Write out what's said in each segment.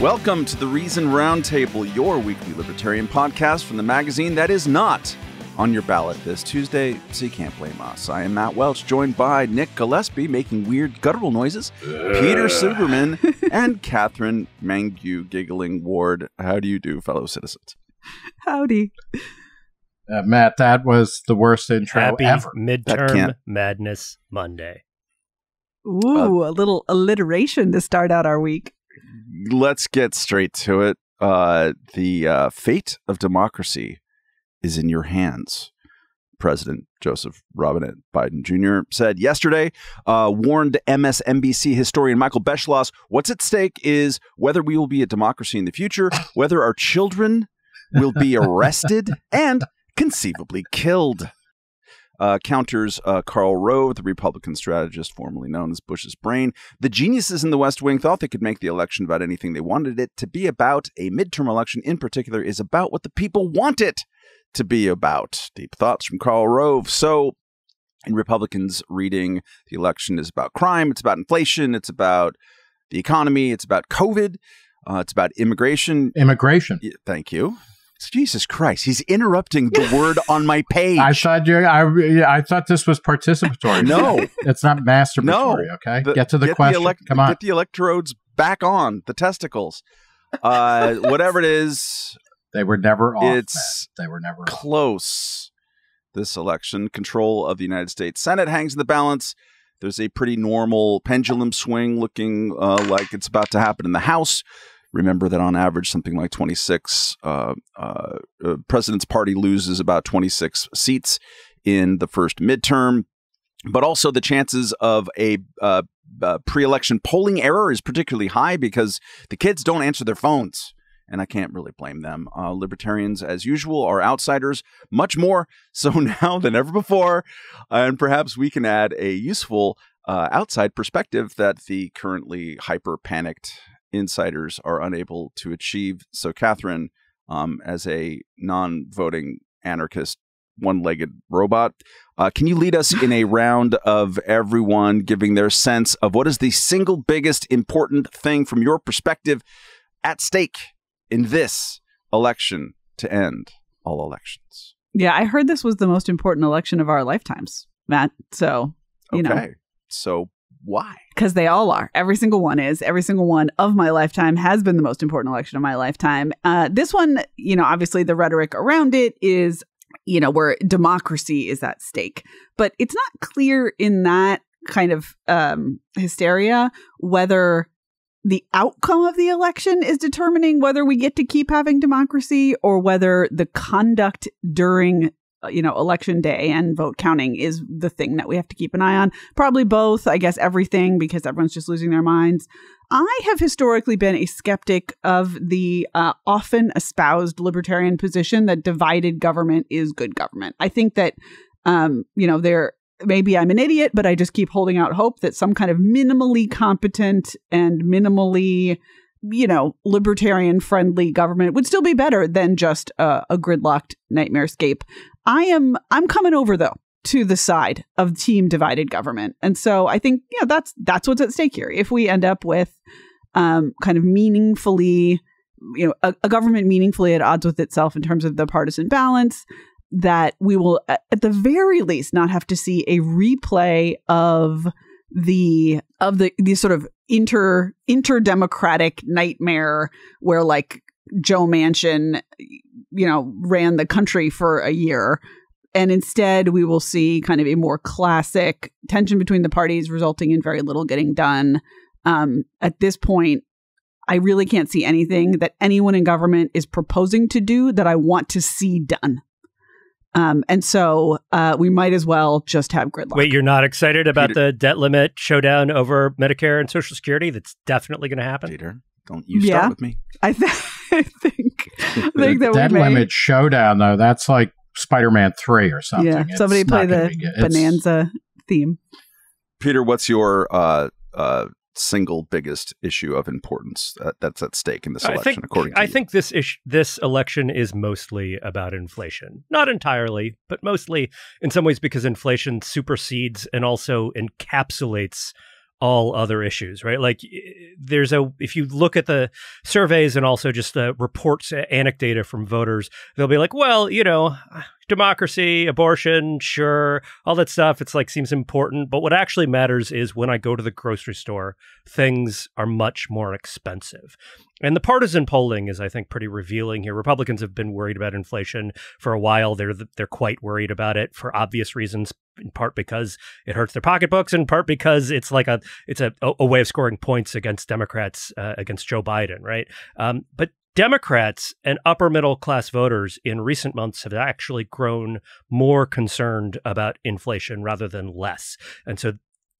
Welcome to the Reason Roundtable, your weekly libertarian podcast from the magazine that is not on your ballot this Tuesday, so you can't blame us. I am Matt Welch, joined by Nick Gillespie, making weird guttural noises, Peter Suderman, and Katherine Mangu, giggling Ward. How do you do, fellow citizens? Howdy. Uh, Matt, that was the worst intro Happy ever. midterm madness Monday. Ooh, a little alliteration to start out our week. Let's get straight to it. Uh, the uh, fate of democracy is in your hands. President Joseph Robinette Biden Jr. said yesterday, uh, warned MSNBC historian Michael Beschloss, what's at stake is whether we will be a democracy in the future, whether our children will be arrested and conceivably killed. Uh, counters uh, Karl Rove, the Republican strategist formerly known as Bush's brain. The geniuses in the West Wing thought they could make the election about anything they wanted it to be about. A midterm election, in particular, is about what the people want it to be about. Deep thoughts from Karl Rove. So, in Republicans' reading, the election is about crime, it's about inflation, it's about the economy, it's about COVID, uh, it's about immigration. Immigration. Thank you. Jesus Christ, he's interrupting the word on my page. I thought you. I, I thought this was participatory. No. it's not masturbatory. No. Okay, The- get to the get question. elec- Come on. Get the electrodes back on the testicles. Uh, whatever it is, they were never off. it's Matt. They were never off. close. This election, control of the United States Senate hangs in the balance. There's a pretty normal pendulum swing looking uh, like it's about to happen in the House. Remember that on average, something like 26, uh, uh, uh, President's Party loses about 26 seats in the first midterm. But also, the chances of a uh, uh, pre election polling error is particularly high because the kids don't answer their phones. And I can't really blame them. Uh, libertarians, as usual, are outsiders, much more so now than ever before. And perhaps we can add a useful uh, outside perspective that the currently hyper panicked insiders are unable to achieve. So, Katherine, um, as a non voting anarchist, one legged robot, uh, can you lead us in a round of everyone giving their sense of what is the single biggest important thing from your perspective at stake in this election to end all elections? Yeah, I heard this was the most important election of our lifetimes, Matt. So, you okay. know, So, why? because they all are. Every single one is. Every single one of my lifetime has been the most important election of my lifetime. Uh, this one, you know, obviously the rhetoric around it is, you know, where democracy is at stake. But it's not clear in that kind of um, hysteria whether the outcome of the election is determining whether we get to keep having democracy or whether the conduct during you know election day and vote counting is the thing that we have to keep an eye on. Probably both i guess everything because everyone's just losing their minds. I have historically been a skeptic of the uh, often espoused libertarian position that divided government is good government. I think that um, you know there maybe i'm an idiot but i just keep holding out hope that some kind of minimally competent and minimally you know libertarian friendly government would still be better than just a, gridlocked nightmare scape. I am i'm coming over though to the side of team divided government. And so i think yeah that's that's what's at stake here. If we end up with um kind of meaningfully you know a, a government meaningfully at odds with itself in terms of the partisan balance that we will at at the very least not have to see a replay of the of the the sort of inter interdemocratic nightmare where like Joe Manchin you know ran the country for a year and instead we will see kind of a more classic tension between the parties resulting in very little getting done um at this point I really can't see anything that anyone in government is proposing to do that I want to see done. Um, and so uh, we might as well just have gridlock. Wait, you're not excited about Peter- the debt limit showdown over Medicare and Social Security? That's definitely going to happen. Peter, don't you Yeah. start with me. I, th- I think, I The think that dead we may. limit showdown though. That's like Spider-Man three or something. yeah, It's somebody play the be good. It's- Bonanza theme. Peter, what's your uh, uh, single biggest issue of importance that, that's at stake in this I election, think according to I you? think this ish, this election is mostly about inflation. Not entirely, but mostly in some ways because inflation supersedes and also encapsulates all other issues, right? Like eh, there's a if you look at the surveys and also just the reports, eh, anecdata from voters, they'll be like, well, you know, democracy, abortion, sure, all that stuff. It's like seems important, but what actually matters is when I go to the grocery store, things are much more expensive. And the partisan polling is, I think, pretty revealing here. Republicans have been worried about inflation for a while. They're they're quite worried about it for obvious reasons. In part because it hurts their pocketbooks, in part because it's like a it's a, a way of scoring points against Democrats uh, against Joe Biden, right? Um, but Democrats and upper middle class voters in recent months have actually grown more concerned about inflation rather than less. And so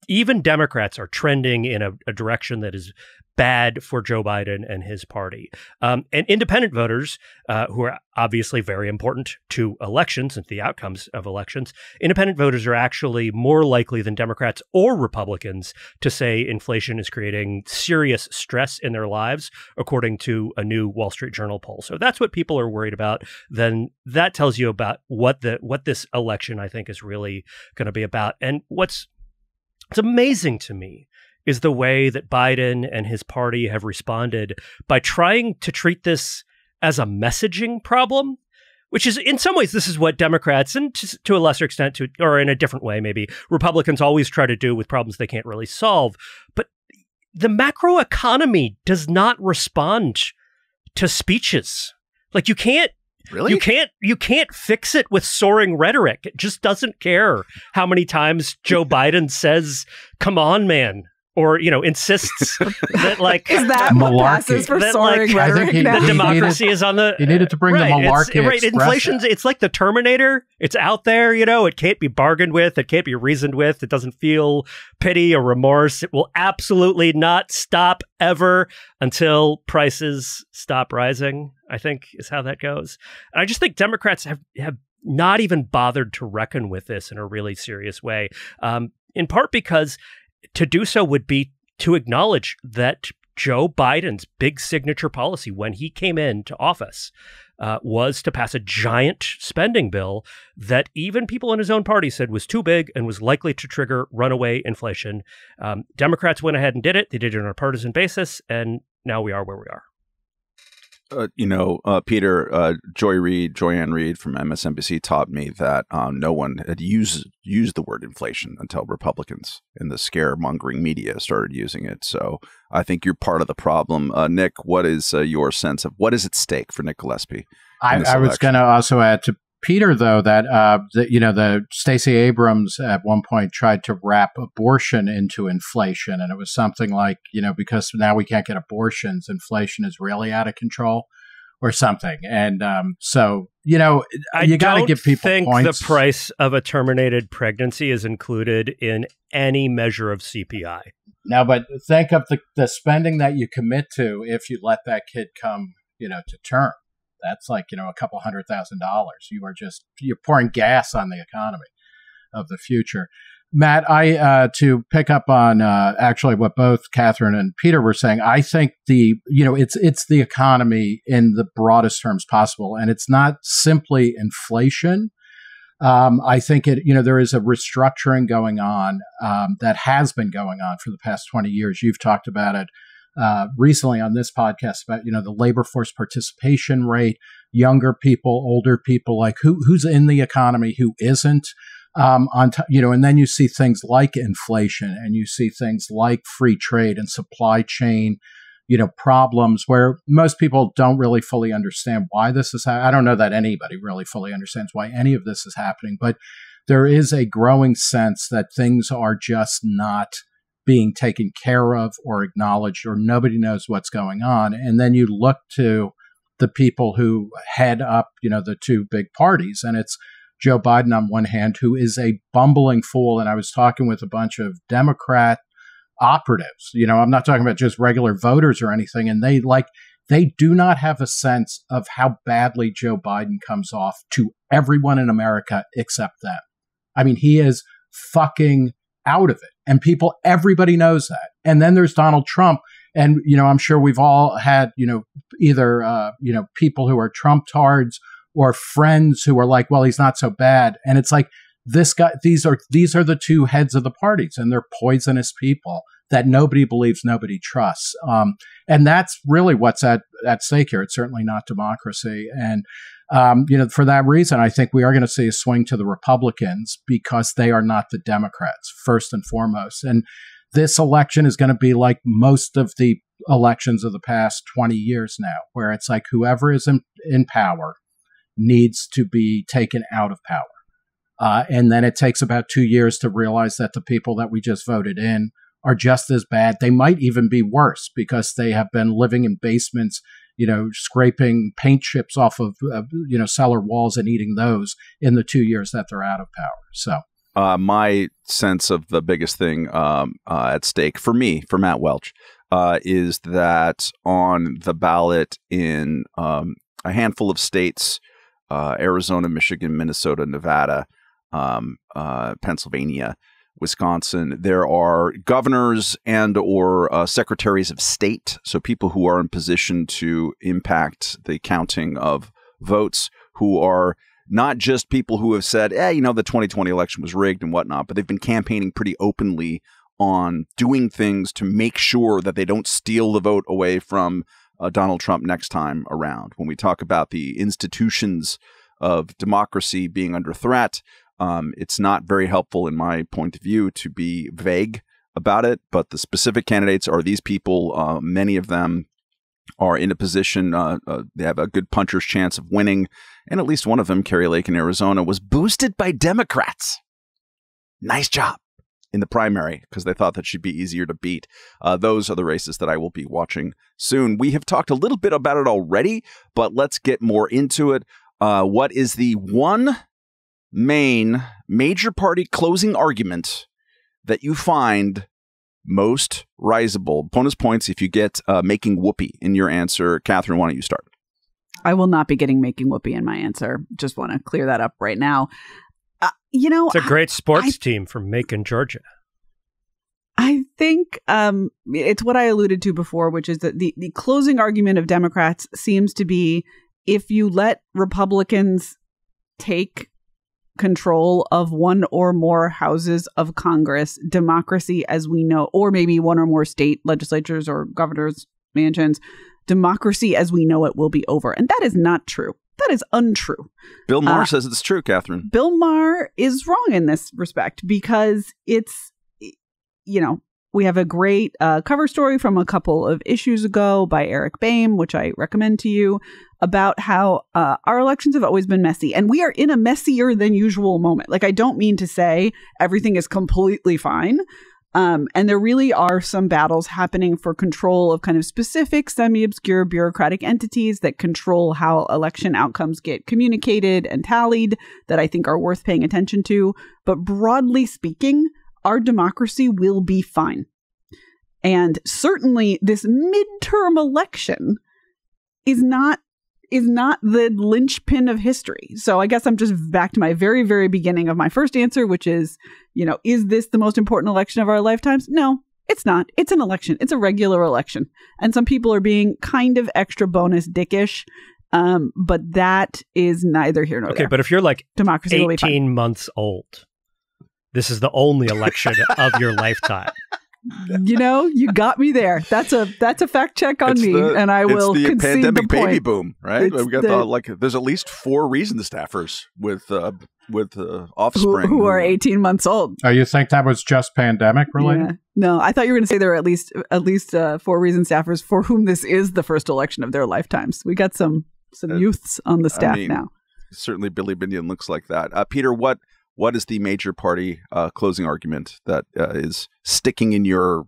even Democrats are trending in a, a direction that is bad for Joe Biden and his party. Um, and independent voters, uh, who are obviously very important to elections and the outcomes of elections, independent voters are actually more likely than Democrats or Republicans to say inflation is creating serious stress in their lives, according to a new Wall Street Journal poll. So that's what people are worried about. Then that tells you about what the what this election I think is really going to be about. And what's it's amazing to me is the way that Biden and his party have responded by trying to treat this as a messaging problem which is in some ways this is what democrats and to, to, a lesser extent to or in a different way maybe republicans always try to do with problems they can't really solve. But the macro economy does not respond to speeches. Like you can't Really? You can't you can't fix it with soaring rhetoric. It just doesn't care how many times Joe Biden says, "Come on, man." Or you know insists that like is that what passes for that, soaring like, rhetoric he- now? the he democracy needed- is on the he needed to bring the right, it's- Malarkey right Express inflation's it's like the terminator. It's out there you know it can't be bargained with it can't be reasoned with it doesn't feel pity or remorse. It will absolutely not stop ever until prices stop rising i think is how that goes. And i just think democrats have have not even bothered to reckon with this in a really serious way um, in part because to do so would be to acknowledge that Joe Biden's big signature policy when he came into office uh, was to pass a giant spending bill that even people in his own party said was too big and was likely to trigger runaway inflation. Um, Democrats went ahead and did it. They did it on a partisan basis, and now we are where we are. Uh, you know, uh, Peter, uh, Joy Reid, Joy-Ann Reid from MSNBC taught me that um, no one had used used the word inflation until Republicans in the scaremongering media started using it. So I think you're part of the problem. Uh, Nick, what is uh, your sense of what is at stake for Nick Gillespie? I, I was going to also add to Peter though that uh, the, you know the Stacey Abrams at one point tried to wrap abortion into inflation, and it was something like you know because now we can't get abortions, inflation is really out of control, or something. And um, so you know I you got to give people think points. the price of a terminated pregnancy is included in any measure of CPI. Now, but think of the, the spending that you commit to if you let that kid come, you know, to term. That's like, you know, a couple hundred thousand dollars. You are just, you're pouring gas on the economy of the future. Matt, I, uh, to pick up on, uh, actually what both Katherine and Peter were saying, I think the, you know, it's, it's the economy in the broadest terms possible. And it's not simply inflation. Um, I think it, you know, there is a restructuring going on um, that has been going on for the past 20 years. You've talked about it uh, recently on this podcast about, you know, the labor force participation rate, younger people, older people, like who, who's in the economy, who isn't. Um, on t- you know, and then you see things like inflation, and you see things like free trade and supply chain, you know, problems where most people don't really fully understand why this is. Ha- I don't know that anybody really fully understands why any of this is happening, but there is a growing sense that things are just not being taken care of or acknowledged, or nobody knows what's going on. And then you look to the people who head up, you know, the two big parties, and it's Joe Biden on one hand, who is a bumbling fool. And I was talking with a bunch of Democrat operatives. You know, I'm not talking about just regular voters or anything. And they like, they do not have a sense of how badly Joe Biden comes off to everyone in America except them. I mean, he is fucking out of it. And people, everybody knows that. And then there's Donald Trump. And, you know, I'm sure we've all had, you know, either, uh, you know, people who are Trump tards or friends who are like, well, he's not so bad. And it's like, this guy, these are, these are the two heads of the parties and they're poisonous people. that nobody believes, nobody trusts. Um, and that's really what's at, at stake here. It's certainly not democracy. And, um, you know, for that reason, I think we are going to see a swing to the Republicans because they are not the Democrats, first and foremost. And this election is going to be like most of the elections of the past 20 years now, where it's like whoever is in, in power needs to be taken out of power. Uh, and then it takes about two years to realize that the people that we just voted in are just as bad. They might even be worse because they have been living in basements, you know, scraping paint chips off of, uh, you know, cellar walls and eating those in the two years that they're out of power. So. Uh, my sense of the biggest thing um, uh, at stake for me, for Matt Welch, uh, is that on the ballot in um, a handful of states, uh, Arizona, Michigan, Minnesota, Nevada, um, uh, Pennsylvania, Wisconsin, there are governors and or uh, secretaries of state, so people who are in position to impact the counting of votes, who are not just people who have said, "eh, you know, the 2020 election was rigged and whatnot," but they've been campaigning pretty openly on doing things to make sure that they don't steal the vote away from uh, Donald Trump next time around. When we talk about the institutions of democracy being under threat, um, it's not very helpful, in my point of view, to be vague about it. But the specific candidates are these people. Uh, many of them are in a position, uh, uh, they have a good puncher's chance of winning. And at least one of them, Kari Lake in Arizona, was boosted by Democrats. Nice job in the primary because they thought that she'd be easier to beat. Uh, those are the races that I will be watching soon. We have talked a little bit about it already, but let's get more into it. Uh, what is the one main major party closing argument that you find most risable? Bonus points if you get uh, making whoopee in your answer. Katherine, why don't you start? I will not be getting making whoopee in my answer. Just want to clear that up right now. Uh, you know, it's a great sports I, team from Macon, Georgia. I think um, it's what I alluded to before, which is that the, the closing argument of Democrats seems to be if you let Republicans take control of one or more houses of Congress, democracy as we know, or maybe one or more state legislatures or governors' mansions, democracy as we know it will be over. And that is not true. That is untrue. Bill Maher uh, says it's true, Katherine. Bill Maher is wrong in this respect because it's, you know, we have a great uh, cover story from a couple of issues ago by Eric Boehm, which I recommend to you, about how uh, our elections have always been messy. And we are in a messier than usual moment. Like, I don't mean to say everything is completely fine. Um, and there really are some battles happening for control of kind of specific semi obscure bureaucratic entities that control how election outcomes get communicated and tallied that I think are worth paying attention to. But broadly speaking, our democracy will be fine. And certainly this midterm election is not is not the linchpin of history. So I guess I'm just back to my very, very beginning of my first answer, which is, you know, is this the most important election of our lifetimes? No, it's not. It's an election. It's a regular election. And some people are being kind of extra bonus dickish. Um, but that is neither here nor okay, there. Okay, but if you're like democracy 18 months old, this is the only election of your lifetime. You know, you got me there. That's a that's a fact check on It's me, the- and I it's will the concede pandemic the point. baby boom, right? It's we got the- the, like there's at least four reason staffers with uh, with uh, offspring who are 18 months old. Oh, you think that was just pandemic related? Yeah. No, I thought you were going to say there are at least at least uh, four reason staffers for whom this is the first election of their lifetimes. We got some some Uh, youths on the staff mean, now. Certainly, Billy Binion looks like that. Uh, Peter, what what is the major party uh, closing argument that uh, is sticking in your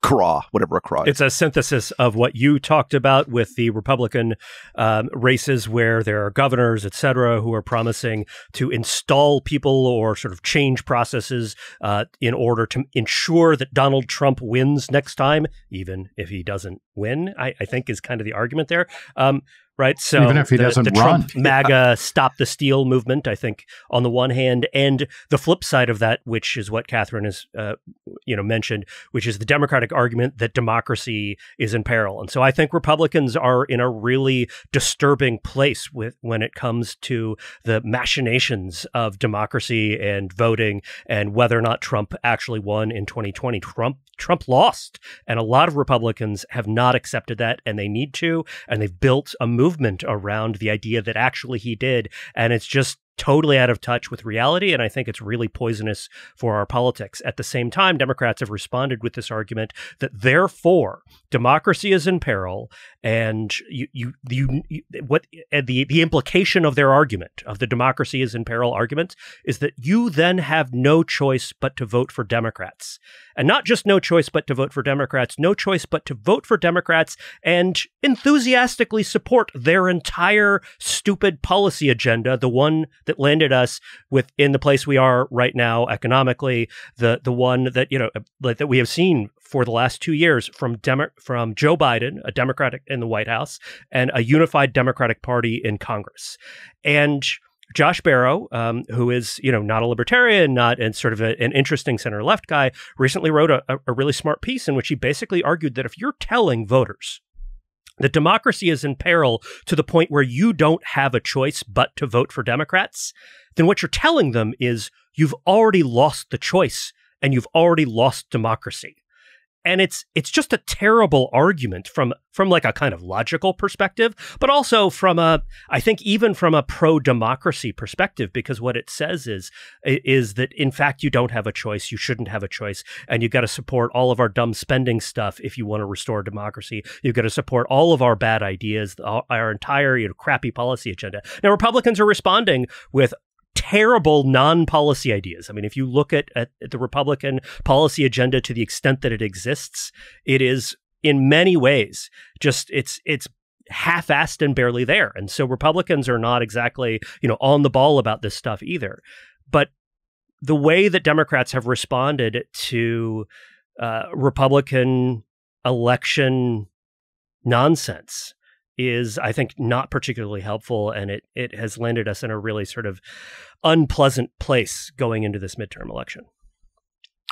craw, whatever a craw is? It's a synthesis of what you talked about with the Republican um, races, where there are governors, et cetera, who are promising to install people or sort of change processes uh, in order to ensure that Donald Trump wins next time, even if he doesn't win. I, I think is kind of the argument there. Um, right? So even if he the, doesn't the run, Trump MAGA stop the steal movement, I think, on the one hand, and the flip side of that, which is what Katherine has, uh, you know, mentioned, which is the Democratic argument that democracy is in peril. And so I think Republicans are in a really disturbing place with when it comes to the machinations of democracy and voting and whether or not Trump actually won in 2020. Trump Trump lost, and a lot of Republicans have not accepted that, and they need to, and they've built a movement around the idea that actually he did, and it's just totally out of touch with reality. And I think it's really poisonous for our politics. At the same time, Democrats have responded with this argument that therefore democracy is in peril. And you, you, you, you what the, the implication of their argument of the democracy is in peril argument is that you then have no choice but to vote for Democrats. And not just no choice but to vote for Democrats, no choice but to vote for Democrats and enthusiastically support their entire stupid policy agenda, the one that landed us within the place we are right now economically, the the one that you know that we have seen for the last two years from Demo- from Joe Biden, a Democratic in the White House, and a unified Democratic Party in Congress, and. Josh Barro, um, who is you know not a libertarian, not and sort of a, an interesting center left guy, recently wrote a, a really smart piece in which he basically argued that if you're telling voters that democracy is in peril to the point where you don't have a choice but to vote for Democrats, then what you're telling them is you've already lost the choice and you've already lost democracy and it's it's just a terrible argument from from like a kind of logical perspective but also from a i think even from a pro democracy perspective because what it says is is that in fact you don't have a choice you shouldn't have a choice and you've got to support all of our dumb spending stuff if you want to restore democracy. You've got to support all of our bad ideas our entire you know crappy policy agenda. Now republicans are responding with terrible non-policy ideas. I mean, if you look at, at, the Republican policy agenda to the extent that it exists, it is in many ways just it's it's half-assed and barely there. And so Republicans are not exactly, you know, on the ball about this stuff either. But the way that Democrats have responded to uh, Republican election nonsense is I think not particularly helpful and it it has landed us in a really sort of unpleasant place going into this midterm election.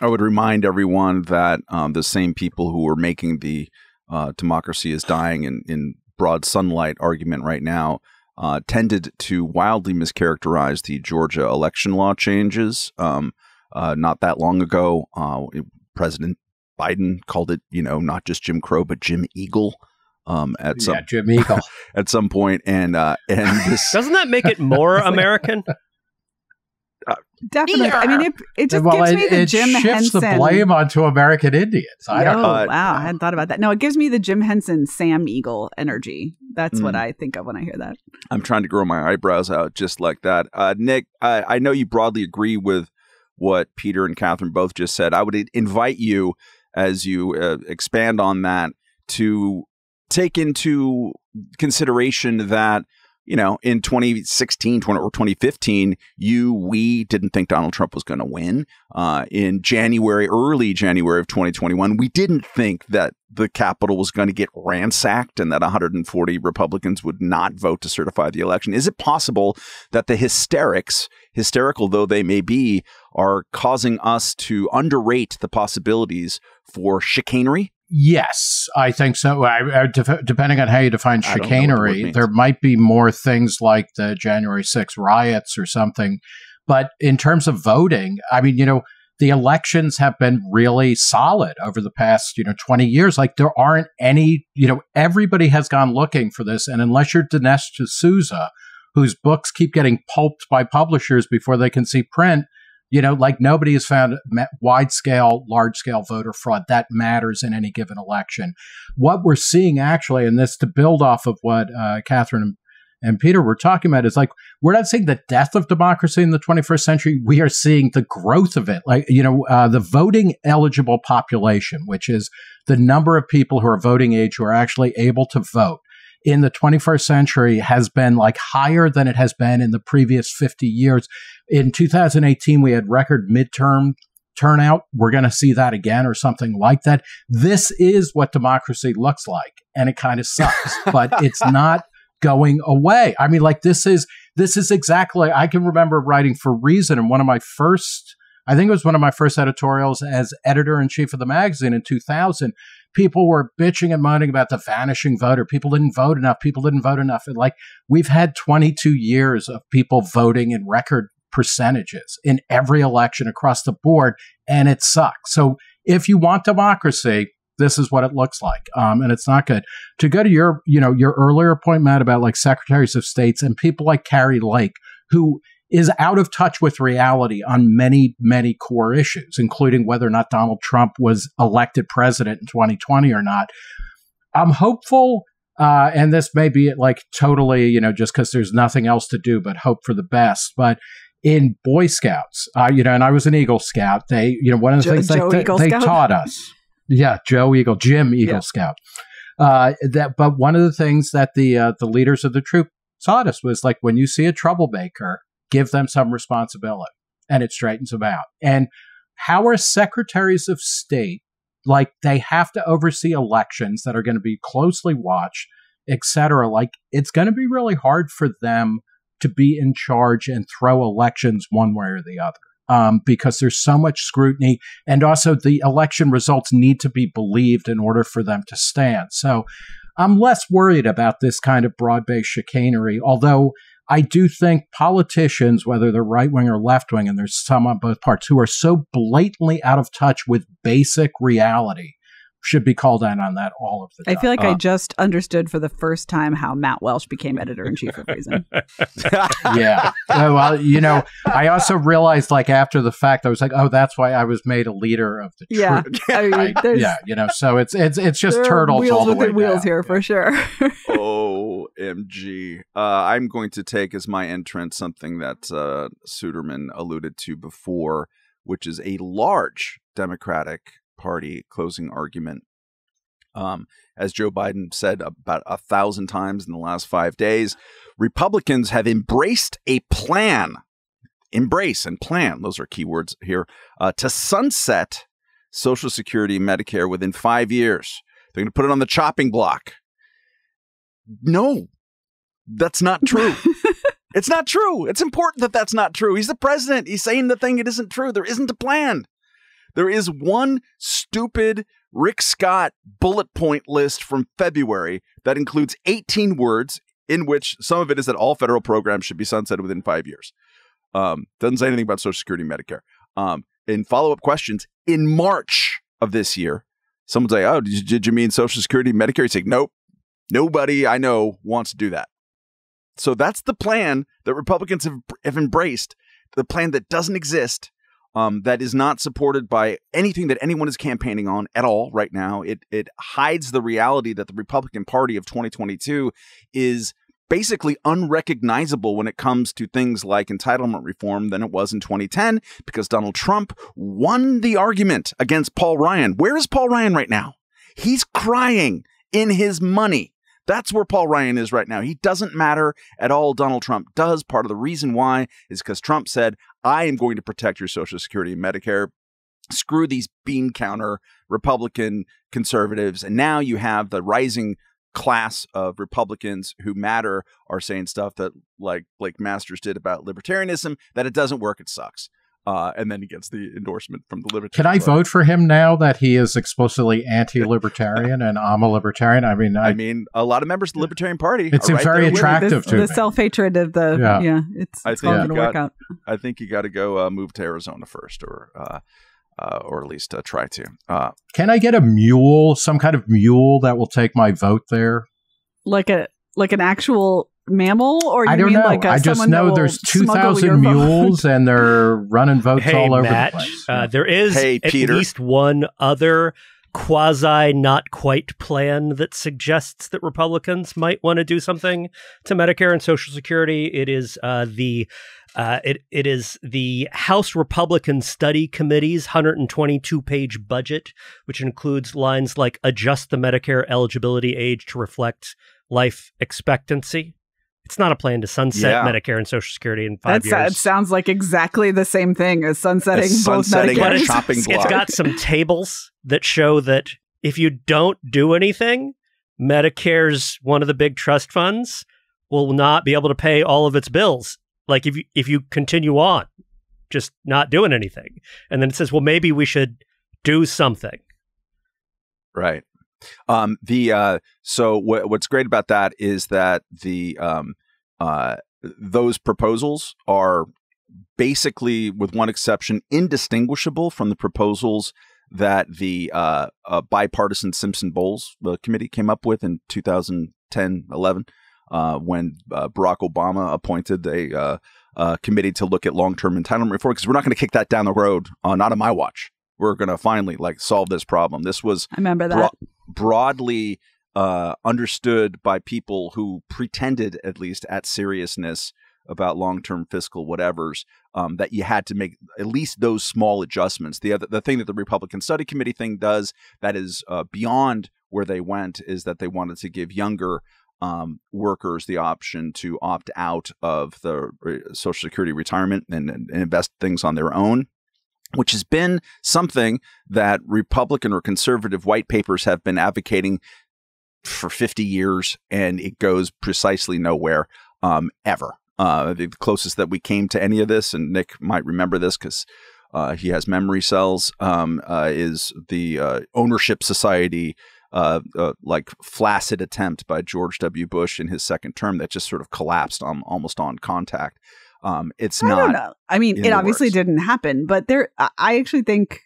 I would remind everyone that um, the same people who are making the uh, democracy is dying in, in broad sunlight argument right now uh, tended to wildly mischaracterize the Georgia election law changes. Um, uh, not that long ago, uh, President Biden called it, you know, not just Jim Crow, but Jim Eagle um, at some yeah, Jim Eagle at some point, and uh, and this doesn't that make it more American? Uh, Definitely. Yeah. I mean, it, it just well, gives it, me the it Jim shifts Henson. the blame onto American Indians. I don't oh, know. wow. I hadn't thought about that. No, it gives me the Jim Henson Sam Eagle energy. That's mm. what I think of when I hear that. I'm trying to grow my eyebrows out just like that. Uh, Nick, I, I know you broadly agree with what Peter and Katherine both just said. I would invite you, as you uh, expand on that, to take into consideration that you know in 2016 20, or 2015 you we didn't think donald trump was going to win. Uh, in january early january of 2021 we didn't think that the capitol was going to get ransacked and that 140 republicans would not vote to certify the election. Is it possible that the hysterics hysterical though they may be are causing us to underrate the possibilities for chicanery Yes, I think so. I, I, def- depending on how you define chicanery, there might be more things like the January 6 riots or something. But in terms of voting, I mean, you know, the elections have been really solid over the past, you know, 20 years. Like there aren't any, you know, everybody has gone looking for this. And unless you're Dinesh D'Souza, whose books keep getting pulped by publishers before they can see print, you know, like nobody has found wide scale, large scale voter fraud that matters in any given election. What we're seeing actually, and this to build off of what uh, Katherine and Peter were talking about, is like we're not seeing the death of democracy in the 21st century. We are seeing the growth of it. Like, you know, uh, the voting eligible population, which is the number of people who are voting age who are actually able to vote in the 21st century has been like higher than it has been in the previous 50 years. In 2018, we had record midterm turnout. We're going to see that again or something like that. This is what democracy looks like. And it kind of sucks, but it's not going away. I mean, like this is this is exactly I can remember writing for Reason and one of my first I think it was one of my first editorials as editor in chief of the magazine in 2000. People were bitching and moaning about the vanishing voter. People didn't vote enough. People didn't vote enough. And like we've had 22 years of people voting in record percentages in every election across the board, and it sucks. So if you want democracy, this is what it looks like, um, and it's not good. To go to your, you know, your earlier point, Matt, about like secretaries of states and people like Kari Lake, who is out of touch with reality on many, many core issues, including whether or not Donald Trump was elected president in 2020 or not. I'm hopeful, uh, and this may be like totally, you know, just because there's nothing else to do but hope for the best. But in Boy Scouts, uh, you know, and I was an Eagle Scout. They, you know, one of the Joe- things Joe they, Eagle they taught us, yeah, Joe Eagle, Jim Eagle Yeah. Scout. Uh, that, but one of the things that the uh, the leaders of the troop taught us was like when you see a troublemaker, give them some responsibility, and it straightens them out. And how are secretaries of state like they have to oversee elections that are going to be closely watched, et cetera? Like it's going to be really hard for them to be in charge and throw elections one way or the other. Um, because there's so much scrutiny, and also the election results need to be believed in order for them to stand. So I'm less worried about this kind of broad based chicanery, although I do think politicians, whether they're right wing or left wing, and there's some on both parts, who are so blatantly out of touch with basic reality, should be called out on that all of the time. I feel like I Uh, just understood for the first time how Matt Welch became editor in chief of Reason. yeah. Uh, well, you know, I also realized, like after the fact, I was like, oh, that's why I was made a leader of the Yeah. troop. I mean, I- yeah, you know, so it's it's it's just there turtles wheels all the way within wheels down. here for sure. OMG. Uh, I'm going to take as my entrance something that uh, Suderman alluded to before, which is a large Democratic Party closing argument. Um, as Joe Biden said about a thousand times in the last five days, Republicans have embraced a plan. Embrace and plan, those are keywords here, uh, to sunset Social Security, and Medicare within five years. They're going to put it on the chopping block. No, that's not true. it's not true. It's important that that's not true. He's the president. He's saying the thing it isn't true. There isn't a plan. There is one stupid Rick Scott bullet point list from February that includes 18 words, in which some of it is that all federal programs should be sunsetted within five years. Um, doesn't say anything about Social Security and Medicare. Um, in follow up questions, in March of this year, someone's like, "Oh, did you, did you mean Social Security, and Medicare?" You say, "Nope, nobody I know wants to do that." So that's the plan that Republicans have, have embraced. The plan that doesn't exist, um, that is not supported by anything that anyone is campaigning on at all right now. It it hides the reality that the Republican Party of 2022 is basically unrecognizable when it comes to things like entitlement reform than it was in 2010 because Donald Trump won the argument against Paul Ryan. Where is Paul Ryan right now? He's crying in his money. That's where Paul Ryan is right now. He doesn't matter at all. Donald Trump does. Part of the reason why is because Trump said, I am going to protect your Social Security and Medicare. Screw these bean counter Republican conservatives. And now you have the rising class of Republicans who matter are saying stuff that, like Blake Masters did about libertarianism, that it doesn't work, it sucks. Uh, and then he gets the endorsement from the Libertarian. Can I vote for him now that he is explicitly anti-libertarian and I'm a libertarian? I mean, I, I mean, a lot of members of the Libertarian Party. It are seems right very there attractive the, to the me. self hatred of the Yeah. yeah, it's, I it's think you going to work got- out. I think you got to go uh, move to Arizona first, or uh, uh, or at least uh, try to. Uh, can I get a mule, some kind of mule that will take my vote there? Like a like an actual mammal, or you I don't mean know. like a, I just someone know there's two smuggle your thousand vote? mules and they're running votes hey, all over Matt, the place. Uh, there is Hey, at Peter. least one other quasi not quite plan that suggests that Republicans might want to do something to Medicare and Social Security. It is uh, the uh, it it is the House Republican Study Committee's 122 page budget, which includes lines like adjust the Medicare eligibility age to reflect life expectancy. It's not a plan to sunset Yeah. Medicare and Social Security in five That's, years. it sounds like exactly the same thing as sunsetting As both Medicare. a and block. It's got some tables that show that if you don't do anything, Medicare's one of the big trust funds will not be able to pay all of its bills. Like if you, if you continue on, just not doing anything, and then it says, well, maybe we should do something. Right. Um, the uh, so what, what's great about that is that the um, uh, those proposals are basically, with one exception, indistinguishable from the proposals that the uh, uh, bipartisan Simpson Bowles uh, committee came up with in 2010 11 uh, when uh, Barack Obama appointed a uh, uh, committee to look at long term entitlement reform because we're not going to kick that down the road, uh, not on my watch. We're going to finally like solve this problem. This was I remember that. Broadly uh, understood by people who pretended, at least, at seriousness about long-term fiscal whatevers um, that you had to make at least those small adjustments. The other the thing that the Republican Study Committee thing does that is uh, beyond where they went is that they wanted to give younger um, workers the option to opt out of the re- Social Security retirement and, and invest things on their own which has been something that Republican or conservative white papers have been advocating for 50 years, and it goes precisely nowhere um, ever. Uh, the closest that we came to any of this, and Nick might remember this because uh, he has memory cells, um, uh, is the uh, Ownership Society. Uh, uh, like flaccid attempt by George W. Bush in his second term that just sort of collapsed on almost on contact. Um, it's I not. I mean, it obviously works. didn't happen, but there, I- I actually think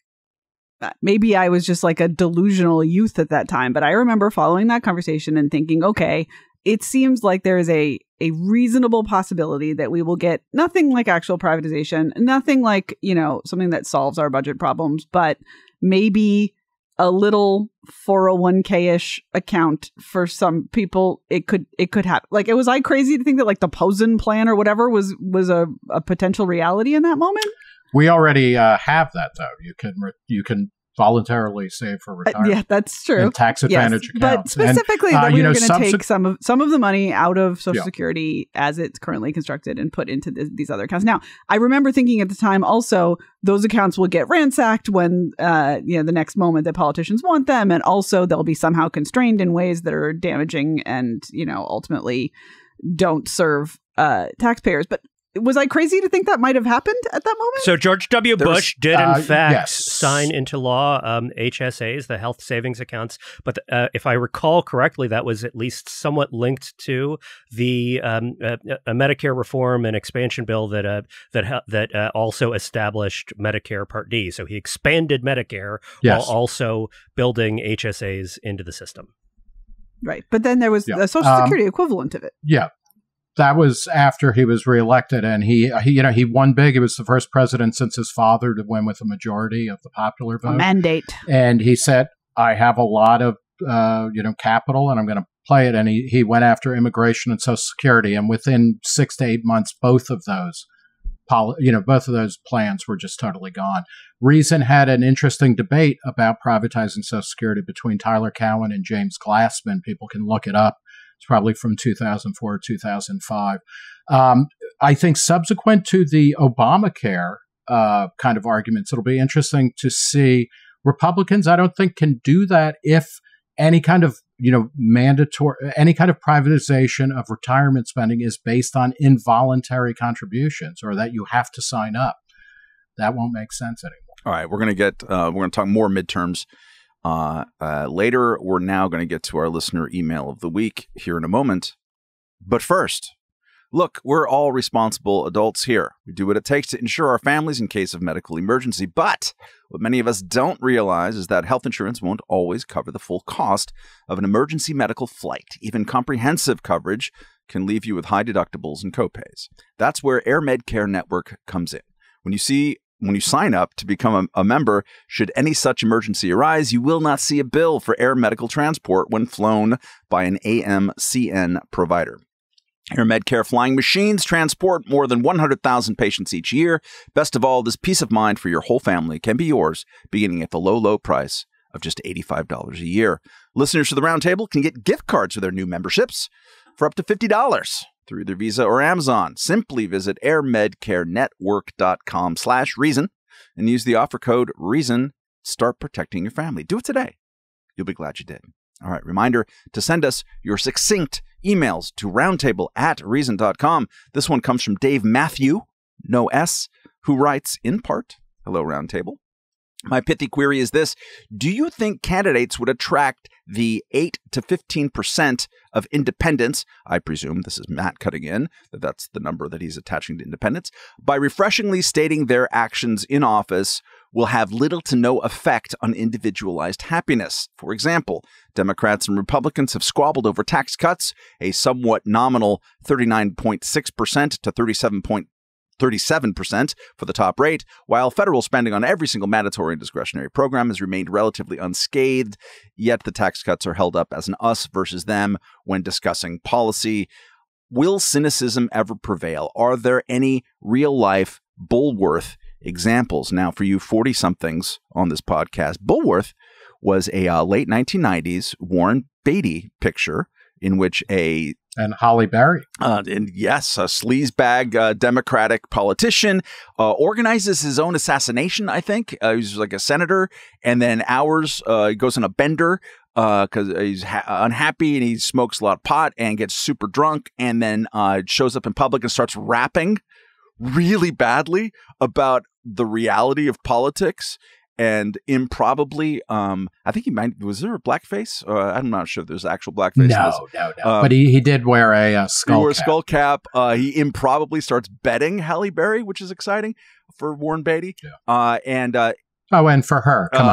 uh, maybe I was just like a delusional youth at that time. But I remember following that conversation and thinking, okay, it seems like there is a a reasonable possibility that we will get nothing like actual privatization, nothing like you know something that solves our budget problems, but maybe a little 401k ish account for some people it could it could happen like it was i crazy to think that like the Pozen plan or whatever was was a, a potential reality in that moment We already uh, have that though. You can re- you can voluntarily save for Uh, retirement yeah that's true and tax advantage yes, but accounts. And, specifically uh, that we know, going to take some of some of the money out of social Yeah. security as it's currently constructed and put into th- these other accounts now i remember thinking at the time also those accounts will get ransacked when uh you know the next moment that politicians want them and also they'll be somehow constrained in ways that are damaging and you know ultimately don't serve uh taxpayers but was i crazy to think that might have happened at that moment So George W. There's- Bush did, uh, in fact, yes. sign into law um, HSAs, the health savings accounts. But uh, if I recall correctly, that was at least somewhat linked to the um, uh, a Medicare reform and expansion bill that uh, that ha- that uh, also established Medicare Part D. So he expanded Medicare yes. while also building HSAs into the system. right but then there was Yeah. the social Um, security equivalent of it Yeah. That was after he was reelected, and he, he, you know, he won big. He was the first president since his father to win with a majority of the popular a vote. mandate and he said, "I have a lot of, uh, you know, capital, and I'm going to play it." And he he went after immigration and Social Security, and within six to eight months, both of those, poli- you know, both of those plans were just totally gone. Reason had an interesting debate about privatizing Social Security between Tyler Cowen and James Glassman. People can look it up. It's probably from 2004 2005. Um, I think subsequent to the Obamacare uh, kind of arguments, it'll be interesting to see Republicans. I don't think can do that if any kind of you know mandatory any kind of privatization of retirement spending is based on involuntary contributions or that you have to sign up. That won't make sense anymore. All right, we're gonna get uh, we're gonna talk more midterms uh, uh, later. We're now gonna get to our listener email of the week here in a moment. But first, look, we're all responsible adults here. We do what it takes to insure our families in case of medical emergency. But what many of us don't realize is that health insurance won't always cover the full cost of an emergency medical flight. Even comprehensive coverage can leave you with high deductibles and copays. That's where Air Medcare Network comes in. When you see when you sign up to become a, a member, should any such emergency arise, you will not see a bill for air medical transport when flown by an AMCN provider. Air Medcare flying machines transport more than 100,000 patients each year. Best of all, this peace of mind for your whole family can be yours, beginning at the low, low price of just $85 a year. Listeners to the Roundtable can get gift cards for their new memberships for up to $50 through their Visa or Amazon. Simply visit airmedcarenetwork.com slash reason and use the offer code REASON. Start protecting your family. Do it today. You'll be glad you did. All right, reminder to send us your succinct emails to roundtable at reason.com. This one comes from Dave Matthew, no S, who writes in part Hello, Roundtable. My pithy query is this Do you think candidates would attract the 8 to 15% of independents? I presume this is Matt cutting in, that that's the number that he's attaching to independents, by refreshingly stating their actions in office will have little to no effect on individualized happiness. For example, Democrats and Republicans have squabbled over tax cuts, a somewhat nominal 39.6% to 37. 37% for the top rate, while federal spending on every single mandatory and discretionary program has remained relatively unscathed, yet the tax cuts are held up as an us versus them when discussing policy. Will cynicism ever prevail? Are there any real life Bulworth examples? Now, for you 40 somethings on this podcast, Bulworth was a uh, late 1990s Warren Beatty picture in which a and Halle Berry. Uh, and yes, a sleazebag uh, Democratic politician uh, organizes his own assassination. I think uh, he's like a senator, and then hours uh, he goes on a bender because uh, he's ha- unhappy and he smokes a lot of pot and gets super drunk, and then shows up in public and starts rapping really badly about the reality of politics and improbably um i think he might was there a blackface? Uh, i'm not sure if there's actual blackface no no no. Um, but he, he did wear a, uh, skull he wore a cap. skull cap. Uh, he improbably starts betting halle berry which is exciting for warren beatty. Yeah. uh, and uh, Oh, and for her, come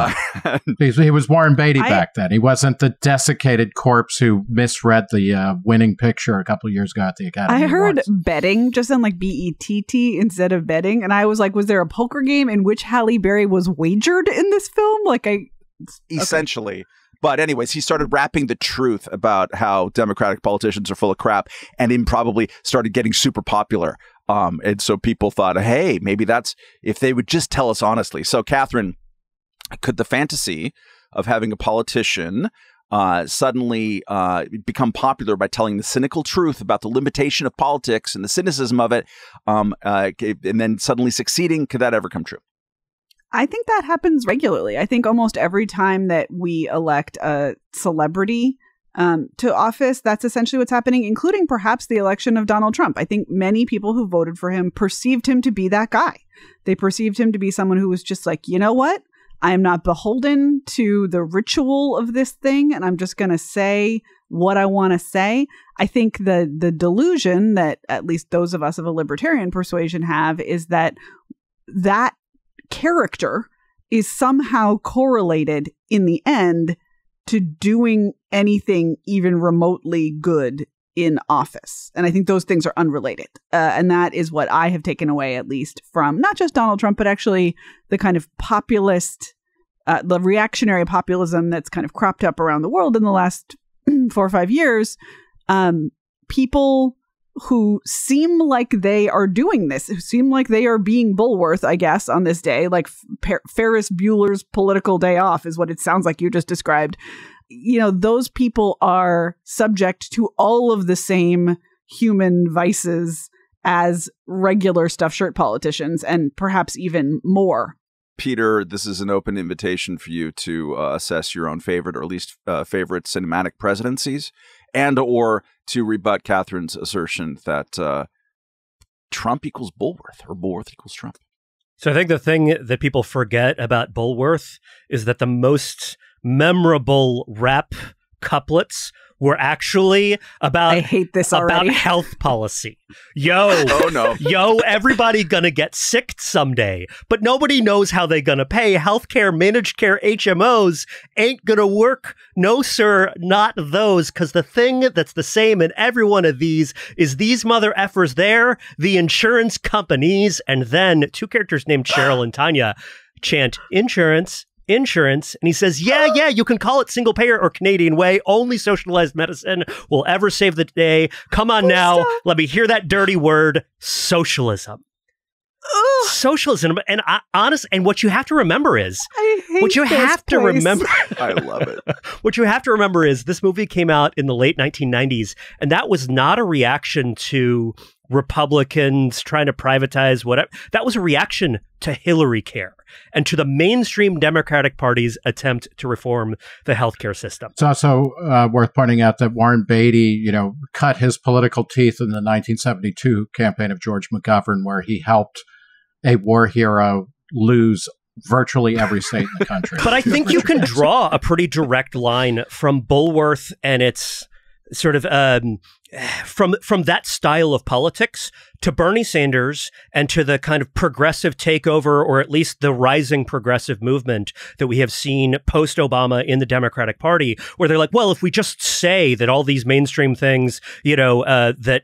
uh, on. he was Warren Beatty I- back then. He wasn't the desiccated corpse who misread the uh, winning picture a couple years ago at the Academy I heard Awards. betting just on like B E T T instead of betting, and I was like, was there a poker game in which Halle Berry was wagered in this film? Like, I essentially. But anyways, he started rapping the truth about how Democratic politicians are full of crap, and him probably started getting super popular. Um, and so people thought, hey, maybe that's if they would just tell us honestly. So, Catherine, could the fantasy of having a politician uh, suddenly uh, become popular by telling the cynical truth about the limitation of politics and the cynicism of it, um, uh, and then suddenly succeeding, could that ever come true? I think that happens regularly. I think almost every time that we elect a celebrity um, to office, that's essentially what's happening, including perhaps the election of Donald Trump. I think many people who voted for him perceived him to be that guy. They perceived him to be someone who was just like, you know what? I am not beholden to the ritual of this thing, and I'm just going to say what I want to say. I think the the delusion that at least those of us of a libertarian persuasion have is that that character is somehow correlated in the end to doing anything even remotely good in office. And I think those things are unrelated. Uh, and that is what I have taken away, at least from not just Donald Trump, but actually the kind of populist, uh, the reactionary populism that's kind of cropped up around the world in the last four or five years. Um, people who seem like they are doing this, who seem like they are being Bulworth, I guess, on this day, like Fer- Ferris Bueller's political day off is what it sounds like you just described. You know, those people are subject to all of the same human vices as regular stuffed shirt politicians, and perhaps even more. Peter, this is an open invitation for you to uh, assess your own favorite or least uh, favorite cinematic presidencies, and or to rebut Catherine's assertion that uh, Trump equals Bulworth or Bulworth equals Trump. So I think the thing that people forget about Bulworth is that the most memorable rap couplets were actually about I hate this about already. health policy. Yo, Oh no. yo, everybody gonna get sick someday, but nobody knows how they gonna pay. Healthcare, managed care, HMOs ain't gonna work. No, sir, not those. Cause the thing that's the same in every one of these is these mother effers there, the insurance companies, and then two characters named Cheryl and Tanya chant insurance. Insurance, and he says, Yeah, yeah, you can call it single payer or Canadian way. Only socialized medicine will ever save the day. Come on now, stop. let me hear that dirty word socialism. Ugh, Socialism, and I, honest, and what you have to remember is I hate what you this have to remember. I love it. what you have to remember is this movie came out in the late 1990s, and that was not a reaction to Republicans trying to privatize whatever. That was a reaction to Hillary Care and to the mainstream Democratic Party's attempt to reform the healthcare system. It's also uh, worth pointing out that Warren Beatty, you know, cut his political teeth in the 1972 campaign of George McGovern, where he helped a war hero lose virtually every state in the country. but I think you can draw a pretty direct line from Bulworth and its sort of um, from from that style of politics to Bernie Sanders and to the kind of progressive takeover or at least the rising progressive movement that we have seen post Obama in the Democratic Party where they're like well if we just say that all these mainstream things you know uh, that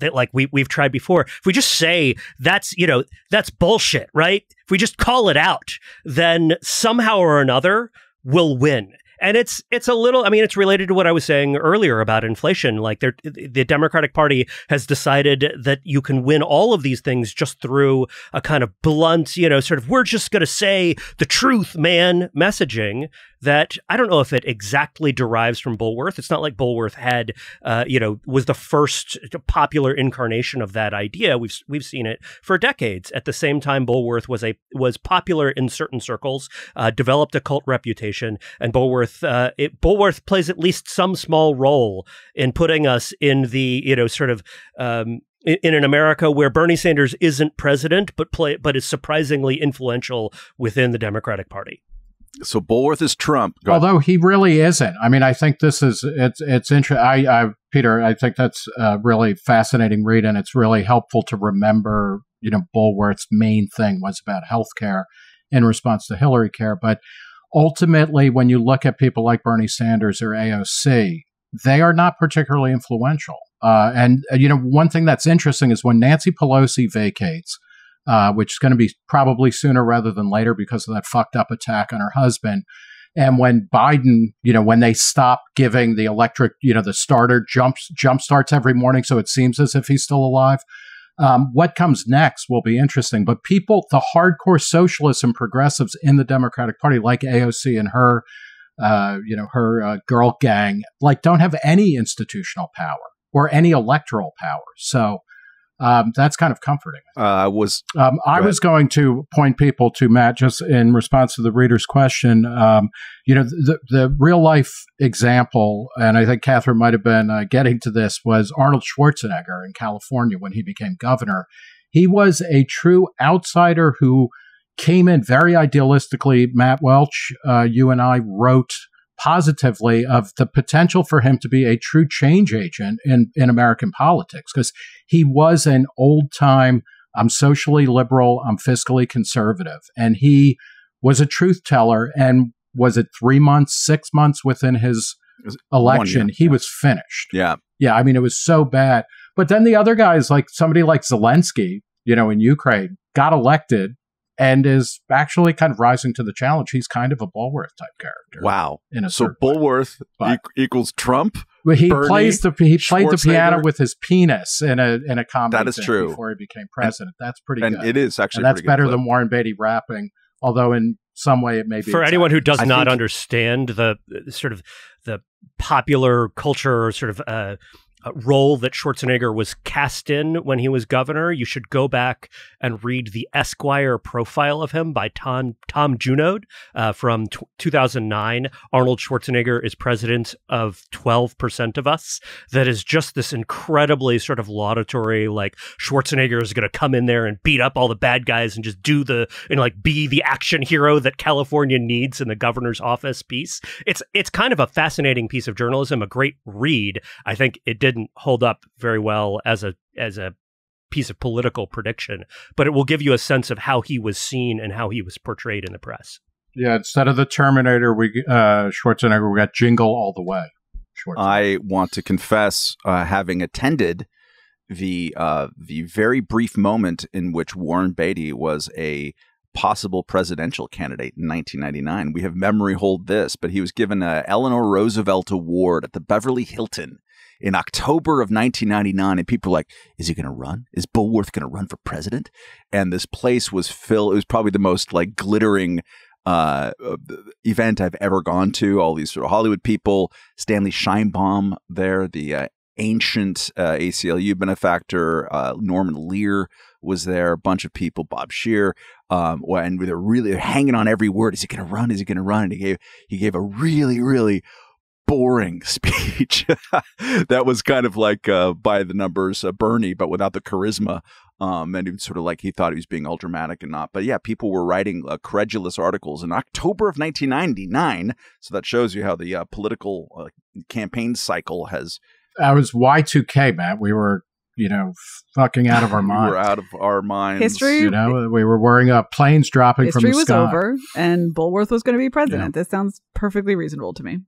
that like we we've tried before if we just say that's you know that's bullshit right? If we just call it out then somehow or another we'll win and it's it's a little i mean it's related to what i was saying earlier about inflation. Like the democratic party has decided that you can win all of these things just through a kind of blunt you know sort of we're just going to say the truth man messaging that I don't know if it exactly derives from Bulworth. It's not like Bulworth had, uh, you know, was the first popular incarnation of that idea. We've we've seen it for decades. At the same time, Bulworth was a was popular in certain circles, uh, developed a cult reputation, and Bulworth uh, it, Bulworth plays at least some small role in putting us in the you know sort of um, in an America where Bernie Sanders isn't president, but play, but is surprisingly influential within the Democratic Party. So Bulworth is Trump. Although he really isn't. I mean, I think this is it's it's interesting. I, I Peter, I think that's a really fascinating read, and it's really helpful to remember. You know, Bulworth's main thing was about healthcare in response to Hillary Care, but ultimately, when you look at people like Bernie Sanders or AOC, they are not particularly influential. Uh, and uh, you know, one thing that's interesting is when Nancy Pelosi vacates uh, which is going to be probably sooner rather than later because of that fucked up attack on her husband. And when Biden, you know, when they stop giving the electric, you know, the starter jumps jump starts every morning, so it seems as if he's still alive. Um, what comes next will be interesting. But people, the hardcore socialists and progressives in the Democratic Party, like AOC and her, uh, you know, her uh, girl gang, like don't have any institutional power or any electoral power. So um, that's kind of comforting. Uh, was um, I was going to point people to Matt just in response to the reader's question. Um, you know, the the real life example, and I think Catherine might have been uh, getting to this was Arnold Schwarzenegger in California when he became governor. He was a true outsider who came in very idealistically. Matt Welch, uh, you and I wrote positively of the potential for him to be a true change agent in, in American politics because he was an old time, I'm socially liberal, I'm fiscally conservative. And he was a truth teller. And was it three months, six months within his election? He yeah. was finished. Yeah. Yeah. I mean, it was so bad. But then the other guys, like somebody like Zelensky, you know, in Ukraine, got elected and is actually kind of rising to the challenge. He's kind of a Bulworth type character. Wow. In a so Bulworth e- equals Trump. Well, he Bernie, plays the he played the piano with his penis in a in a comedy. That is true. Before he became president, and, that's pretty. And good. it is actually. And that's better than Warren Beatty rapping. Although in some way it may be for anyone who does I not understand the sort of the popular culture, sort of. Uh, role that Schwarzenegger was cast in when he was governor, you should go back and read the Esquire profile of him by Tom Tom Junod uh, from t- 2009. Arnold Schwarzenegger is president of 12% of us. That is just this incredibly sort of laudatory, like Schwarzenegger is going to come in there and beat up all the bad guys and just do the and like be the action hero that California needs in the governor's office piece. It's it's kind of a fascinating piece of journalism, a great read. I think it did didn't hold up very well as a as a piece of political prediction, but it will give you a sense of how he was seen and how he was portrayed in the press. Yeah, instead of the Terminator, we uh, Schwarzenegger, we got Jingle all the way. I want to confess, uh, having attended the uh, the very brief moment in which Warren Beatty was a possible presidential candidate in 1999. We have memory hold this, but he was given a Eleanor Roosevelt Award at the Beverly Hilton in October of 1999, and people were like, "Is he going to run? Is Bulworth going to run for president?" And this place was filled. It was probably the most like glittering uh, event I've ever gone to. All these sort of Hollywood people, Stanley Sheinbaum there, the uh, ancient uh, ACLU benefactor. Uh, Norman Lear was there, a bunch of people, Bob Scheer, um, and they're really hanging on every word. Is he going to run? Is he going to run? And he gave he gave a really really boring speech that was kind of like uh, by the numbers uh, Bernie, but without the charisma. Um, and he was sort of like he thought he was being all dramatic and not. But yeah, people were writing uh, credulous articles in October of 1999. So that shows you how the uh, political uh, campaign cycle has. I was Y2K, Matt. We were you know, fucking out of our minds. we were out of our minds. History, you know, we were worrying uh, planes dropping history from the was sky. over, and Bulworth was going to be president. Yeah. This sounds perfectly reasonable to me.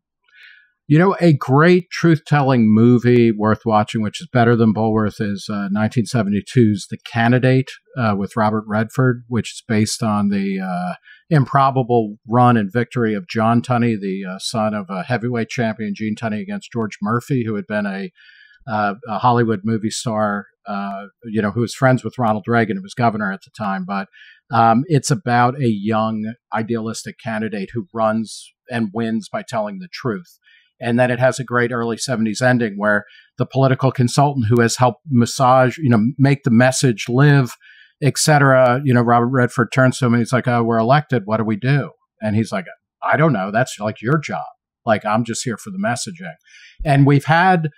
You know, a great truth telling movie worth watching, which is better than Bulworth, is uh, 1972's The Candidate uh, with Robert Redford, which is based on the uh, improbable run and victory of John Tunney, the uh, son of a heavyweight champion Gene Tunney against George Murphy, who had been a, uh, a Hollywood movie star, uh, you know, who was friends with Ronald Reagan, who was governor at the time. But um, it's about a young, idealistic candidate who runs and wins by telling the truth and then it has a great early 70s ending where the political consultant who has helped massage you know make the message live etc you know robert redford turns to him and he's like oh we're elected. What do we do? And he's like i don't know. That's like your job. Like i'm just here for the messaging. And we've had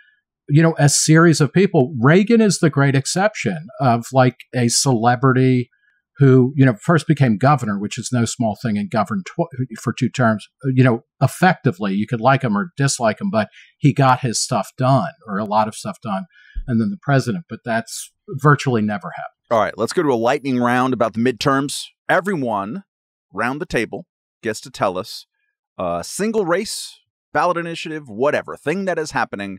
you know a series of people. Reagan is the great exception of like a celebrity who you know first became governor, which is no small thing, and governed tw- for two terms. You know, effectively, you could like him or dislike him, but he got his stuff done, or a lot of stuff done, and then the president. But that's virtually never happened. All right, let's go to a lightning round about the midterms. Everyone round the table gets to tell us a single race, ballot initiative, whatever thing that is happening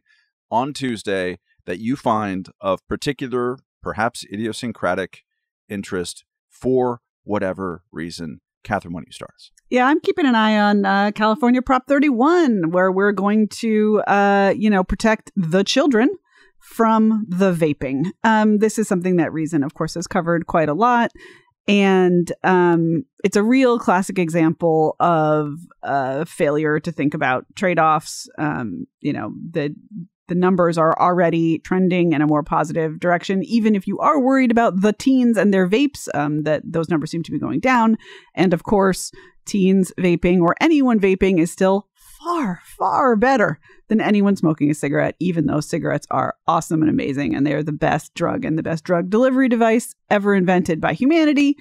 on Tuesday that you find of particular, perhaps idiosyncratic interest for whatever reason. Catherine, why don't you start us? Yeah, I'm keeping an eye on uh, California Prop 31, where we're going to, uh, you know, protect the children from the vaping. Um, this is something that Reason, of course, has covered quite a lot. And um, it's a real classic example of uh, failure to think about trade offs. Um, you know, the the numbers are already trending in a more positive direction. Even if you are worried about the teens and their vapes, um, that those numbers seem to be going down. And of course, teens vaping or anyone vaping is still far, far better than anyone smoking a cigarette, even though cigarettes are awesome and amazing and they're the best drug and the best drug delivery device ever invented by humanity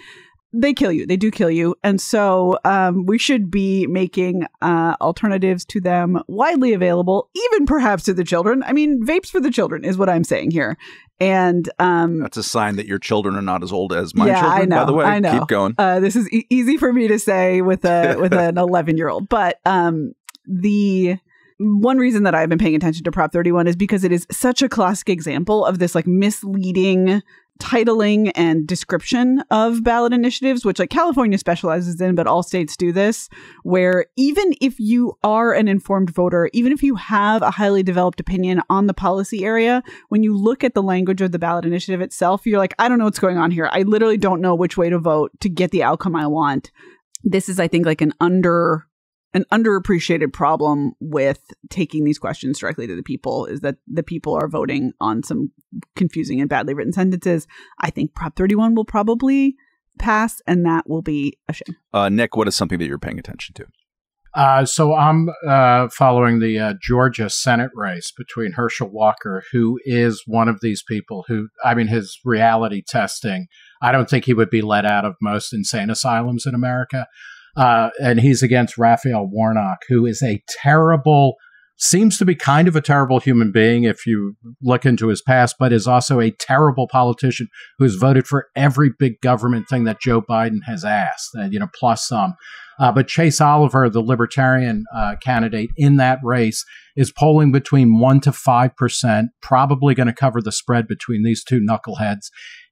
they kill you. They do kill you. And so um, we should be making uh, alternatives to them widely available, even perhaps to the children. I mean, vapes for the children is what I'm saying here. And um, that's a sign that your children are not as old as my yeah, children. I know, by the way, I know. keep going. Uh, this is e- easy for me to say with a with an 11 year old, but um, the one reason that I've been paying attention to Prop 31 is because it is such a classic example of this like misleading titling and description of ballot initiatives, which like California specializes in, but all states do this, where even if you are an informed voter, even if you have a highly developed opinion on the policy area, when you look at the language of the ballot initiative itself, you're like, I don't know what's going on here. I literally don't know which way to vote to get the outcome I want. This is, I think, like an under an underappreciated problem with taking these questions directly to the people is that the people are voting on some confusing and badly written sentences. I think Prop 31 will probably pass, and that will be a shame. Uh, Nick, what is something that you're paying attention to? Uh, so I'm uh, following the uh, Georgia Senate race between Herschel Walker, who is one of these people who, I mean, his reality testing, I don't think he would be let out of most insane asylums in America. Uh, and he's against Raphael Warnock, who is a terrible, seems to be kind of a terrible human being if you look into his past, but is also a terrible politician who's voted for every big government thing that Joe Biden has asked, uh, you know, plus some. Uh, but Chase Oliver, the libertarian uh, candidate in that race, is polling between 1% to 5%, probably going to cover the spread between these two knuckleheads.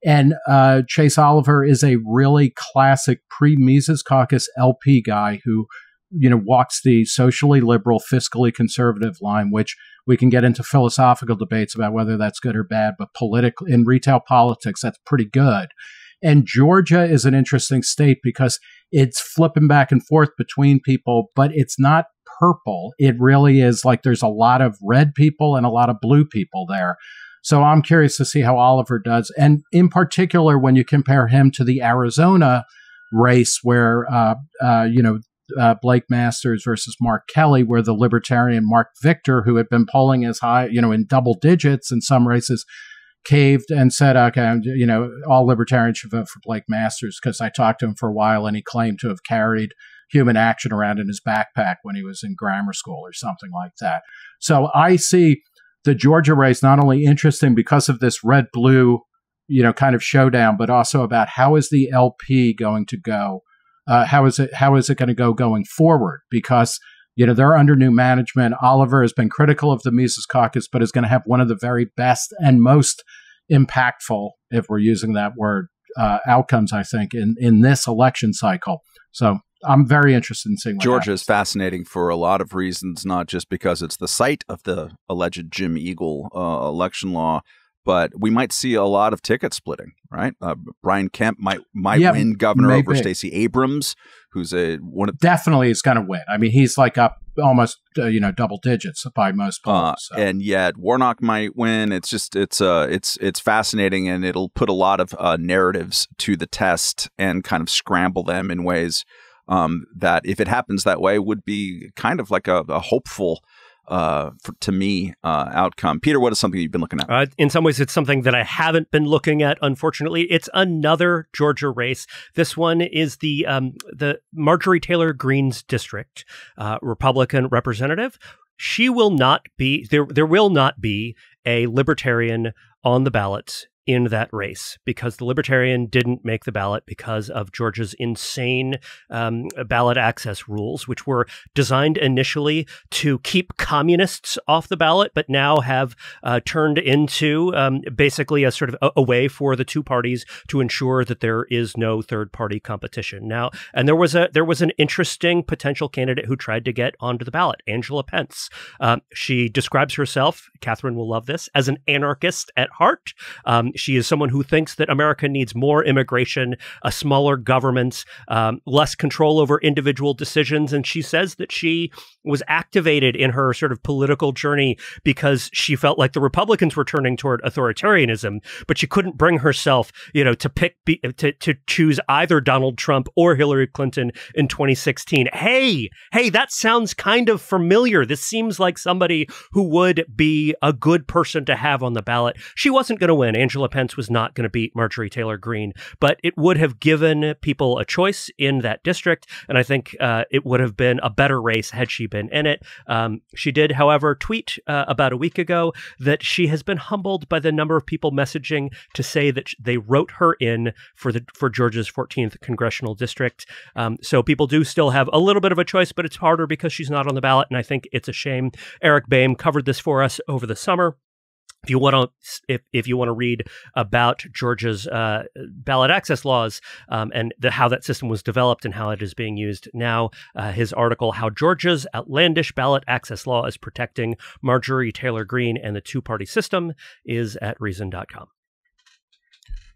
And uh, Chase Oliver is a really classic pre Mises Caucus LP guy who, you know, walks the socially liberal, fiscally conservative line, which we can get into philosophical debates about whether that's good or bad, but political in retail politics, that's pretty good. And Georgia is an interesting state because it's flipping back and forth between people, but it's not purple. It really is like there's a lot of red people and a lot of blue people there. So I'm curious to see how Oliver does. And in particular, when you compare him to the Arizona race where, uh, uh, you know, uh, Blake Masters versus Mark Kelly, where the libertarian Marc Victor, who had been polling as high, you know, in double digits in some races, caved and said, okay, you know, all libertarians should vote for Blake Masters because I talked to him for a while and he claimed to have carried human action around in his backpack when he was in grammar school or something like that. So I see the Georgia race not only interesting because of this red blue, you know, kind of showdown, but also about how is the LP going to go? Uh, how is it how is it going to go going forward? Because you know they're under new management. Oliver has been critical of the Mises Caucus, but is going to have one of the very best and most impactful, if we're using that word, uh, outcomes. I think in in this election cycle. So I'm very interested in seeing. Georgia happens. is fascinating for a lot of reasons, not just because it's the site of the alleged Jim Eagle uh, election law, but we might see a lot of ticket splitting. Right, uh, Brian Kemp might might Yeah, win governor maybe. over Stacey Abrams, who's a one of Definitely is going to win. I mean, he's like up almost uh, you know double digits by most polls. uh, so. and yet Warnock might win. It's just it's uh it's it's fascinating, and it'll put a lot of uh, narratives to the test and kind of scramble them in ways um, that, if it happens that way, would be kind of like a, a hopeful. Uh, for, to me, uh, outcome. Peter, what is something you've been looking at? Uh, in some ways, it's something that I haven't been looking at. Unfortunately, it's another Georgia race. This one is the um, the Marjorie Taylor Greene's district, uh, Republican representative. She will not be there. There will not be a libertarian on the ballot in that race because the libertarian didn't make the ballot because of Georgia's insane um, ballot access rules, which were designed initially to keep communists off the ballot, but now have uh, turned into um, basically a sort of a, a way for the two parties to ensure that there is no third party competition. Now, and there was a there was an interesting potential candidate who tried to get onto the ballot, Angela Pence. Um, she describes herself, Catherine will love this, as an anarchist at heart. Um, she is someone who thinks that America needs more immigration, a smaller government, um, less control over individual decisions. And she says that she was activated in her sort of political journey because she felt like the Republicans were turning toward authoritarianism, but she couldn't bring herself, you know, to pick to to choose either Donald Trump or Hillary Clinton in 2016. Hey, hey, that sounds kind of familiar. This seems like somebody who would be a good person to have on the ballot. She wasn't going to win. Angela Pence was not going to beat Marjorie Taylor Greene, but it would have given people a choice in that district, and I think uh, it would have been a better race had she been in it. Um, she did, however, tweet uh, about a week ago that she has been humbled by the number of people messaging to say that they wrote her in for the for Georgia's 14th congressional district. Um, so people do still have a little bit of a choice, but it's harder because she's not on the ballot, and I think it's a shame. Eric Boehm covered this for us over the summer. If you want to, if, if you want to read about Georgia's uh, ballot access laws um, and the, how that system was developed and how it is being used now, uh, his article "How Georgia's Outlandish Ballot Access Law is Protecting Marjorie Taylor Greene and the Two-Party System" is at Reason.com.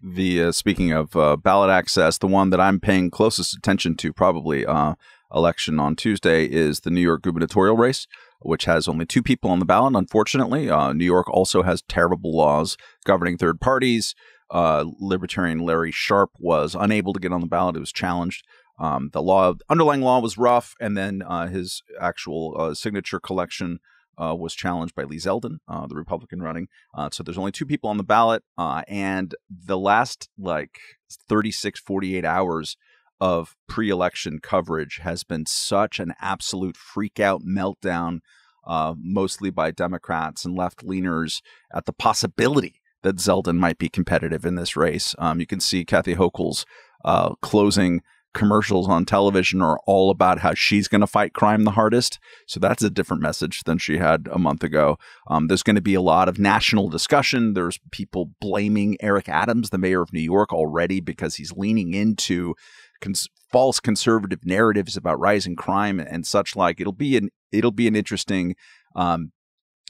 The uh, speaking of uh, ballot access, the one that I'm paying closest attention to, probably uh, election on Tuesday, is the New York gubernatorial race, which has only two people on the ballot. Unfortunately, uh, New York also has terrible laws governing third parties. Uh, Libertarian Larry Sharpe was unable to get on the ballot; it was challenged. Um, the law, underlying law, was rough, and then uh, his actual uh, signature collection uh, was challenged by Lee Zeldin, uh, the Republican running. Uh, so there's only two people on the ballot. Uh, and the last like 36, 48 hours of pre election coverage has been such an absolute freak out meltdown, uh, mostly by Democrats and left leaners, at the possibility that Zeldin might be competitive in this race. Um, you can see Kathy Hochul's uh, closing commercials on television are all about how she's going to fight crime the hardest. So that's a different message than she had a month ago. Um, there's going to be a lot of national discussion. There's people blaming Eric Adams, the mayor of New York, already because he's leaning into cons- false conservative narratives about rising crime and such like. It'll be an it'll be an interesting. Um,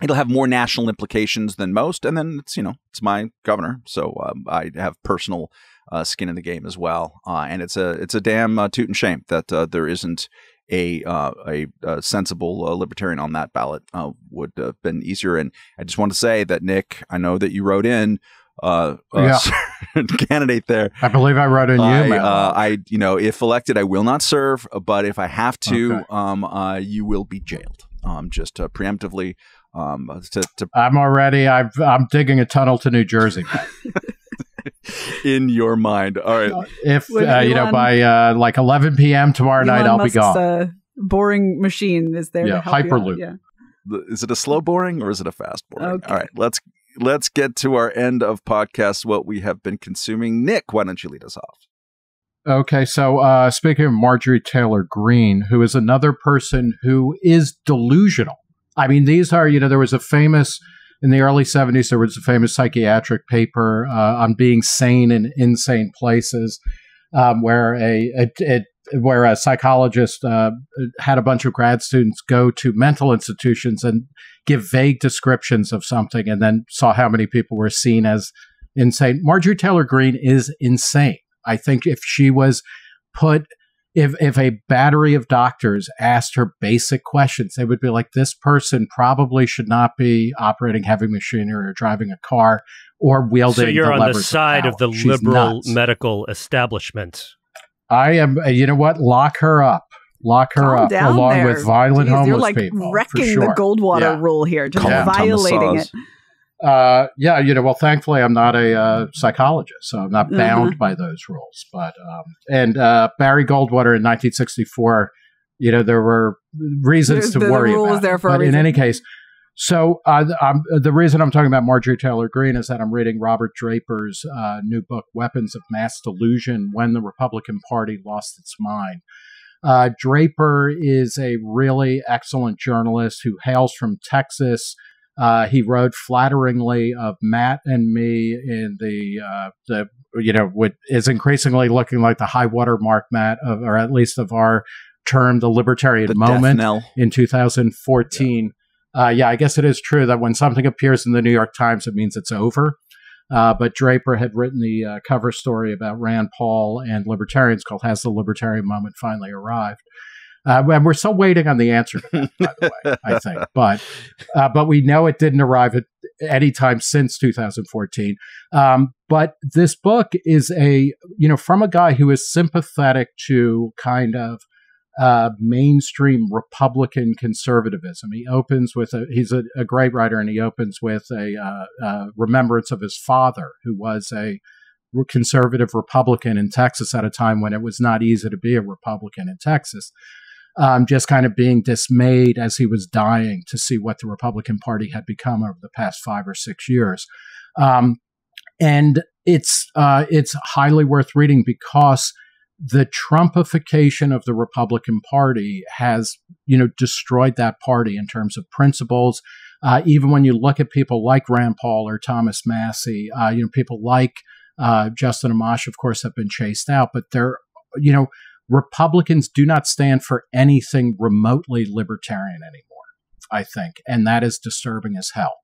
it'll have more national implications than most, and then it's you know it's my governor, so um, I have personal uh, skin in the game as well. Uh, and it's a it's a damn uh, toot and shame that uh, there isn't a uh, a, a, sensible uh, libertarian on that ballot uh, would have been easier. And I just want to say that Nick, I know that you wrote in uh, yeah. candidate there. I believe I wrote in I, you. Uh, I, you know, if elected, I will not serve, but if I have to, okay. um, uh, you will be jailed. Um, just preemptively. Um, to, to I'm already. I've, I'm digging a tunnel to New Jersey. in your mind, all right. Uh, if uh, you know by uh, like 11 p.m. tomorrow Elon night, I'll Musk's, be gone. Uh, boring machine is there. Yeah, Hyperloop. Yeah. Is it a slow boring or is it a fast boring? Okay. All right, let's let's get to our end of podcast. What we have been consuming. Nick, why don't you lead us off? Okay, so uh, speaking of Marjorie Taylor Greene, who is another person who is delusional. I mean, these are, you know, there was a famous, in the early 70s, there was a famous psychiatric paper uh, on being sane in insane places um, where a, a, a, where a psychologist uh, had a bunch of grad students go to mental institutions and give vague descriptions of something and then saw how many people were seen as insane. Marjorie Taylor Greene is insane. I think if she was put if if a battery of doctors asked her basic questions, they would be like, "This person probably should not be operating heavy machinery or driving a car or wielding." So you're on the side of, of the She's liberal nuts. medical establishment. I am. Uh, you know what? Lock her up. Lock her Calm up along there. with violent Jeez, homeless you're like people. wrecking sure. the Goldwater yeah. rule here, just Calm violating it. Uh, yeah, you know, well, thankfully, I'm not a uh, psychologist, so I'm not Uh-huh. bound by those rules. But um, and uh, Barry Goldwater in 1964, you know, there were reasons There's- to the- the worry rule about. was there it. for a but in any case, so uh, th- I'm, the reason I'm talking about Marjorie Taylor Greene is that I'm reading Robert Draper's uh, new book, Weapons of Mass Delusion: When the Republican Party Lost Its Mind. Uh, Draper is a really excellent journalist who hails from Texas. Uh, he wrote flatteringly of Matt and me in the uh, the you know what is increasingly looking like the high water mark, Matt, of, or at least of our term, the libertarian The moment in 2014. Yeah. Uh, yeah, I guess it is true that when something appears in the New York Times, it means it's over. Uh, but Draper had written the uh, cover story about Rand Paul and libertarians called "Has the Libertarian Moment Finally Arrived?" Uh, and we're still waiting on the answer to that, by the way. I think, but uh, but we know it didn't arrive at any time since 2014. Um, but this book is a you know from a guy who is sympathetic to kind of uh, mainstream Republican conservatism. He opens with a he's a, a great writer, and he opens with a uh, uh, remembrance of his father, who was a conservative Republican in Texas at a time when it was not easy to be a Republican in Texas. Um, just kind of being dismayed as he was dying to see what the Republican Party had become over the past five or six years. Um, and it's uh, it's highly worth reading because the Trumpification of the Republican Party has, you know, destroyed that party in terms of principles. Uh, even when you look at people like Rand Paul or Thomas Massie, uh, you know, people like uh, Justin Amash, of course, have been chased out, but they're, you know, Republicans do not stand for anything remotely libertarian anymore, I think, and that is disturbing as hell.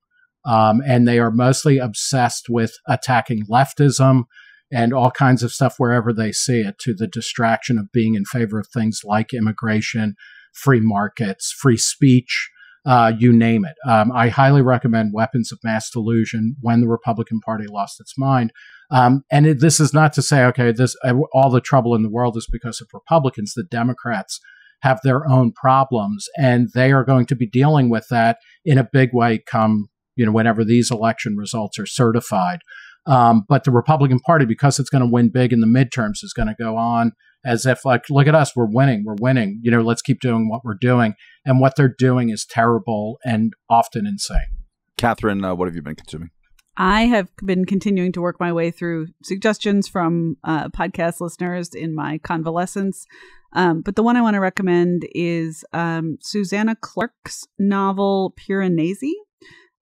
Um, and they are mostly obsessed with attacking leftism and all kinds of stuff wherever they see it to the distraction of being in favor of things like immigration, free markets, free speech, uh, you name it. Um, I highly recommend Weapons of Mass Delusion when the Republican Party lost its mind. Um, and it, this is not to say, okay, this all the trouble in the world is because of Republicans. The Democrats have their own problems, and they are going to be dealing with that in a big way come you know whenever these election results are certified. Um, but the Republican Party, because it's going to win big in the midterms, is going to go on as if like, look at us, we're winning, we're winning. You know, let's keep doing what we're doing. And what they're doing is terrible and often insane. Catherine, uh, what have you been consuming? I have been continuing to work my way through suggestions from uh, podcast listeners in my convalescence. Um, but the one I want to recommend is um, Susanna Clarke's novel Piranesi.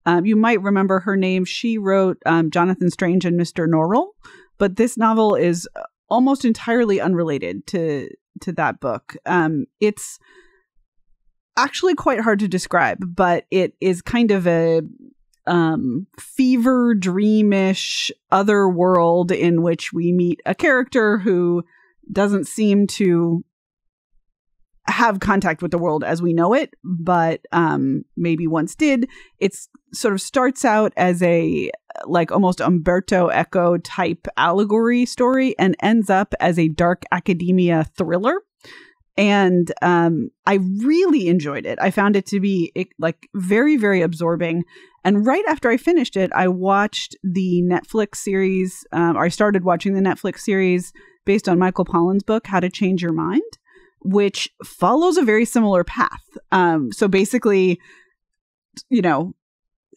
Um, you might remember her name. She wrote um, Jonathan Strange and Mr. Norrell, but this novel is almost entirely unrelated to to that book. Um, it's actually quite hard to describe, but it is kind of a um, fever dreamish other world in which we meet a character who doesn't seem to have contact with the world as we know it, but um, maybe once did. It's sort of starts out as a like almost Umberto Eco type allegory story and ends up as a dark academia thriller. And um, I really enjoyed it. I found it to be like very, very absorbing. And right after I finished it, I watched the Netflix series, um, or I started watching the Netflix series based on Michael Pollan's book, How to Change Your Mind which follows a very similar path. Um, so basically, you know,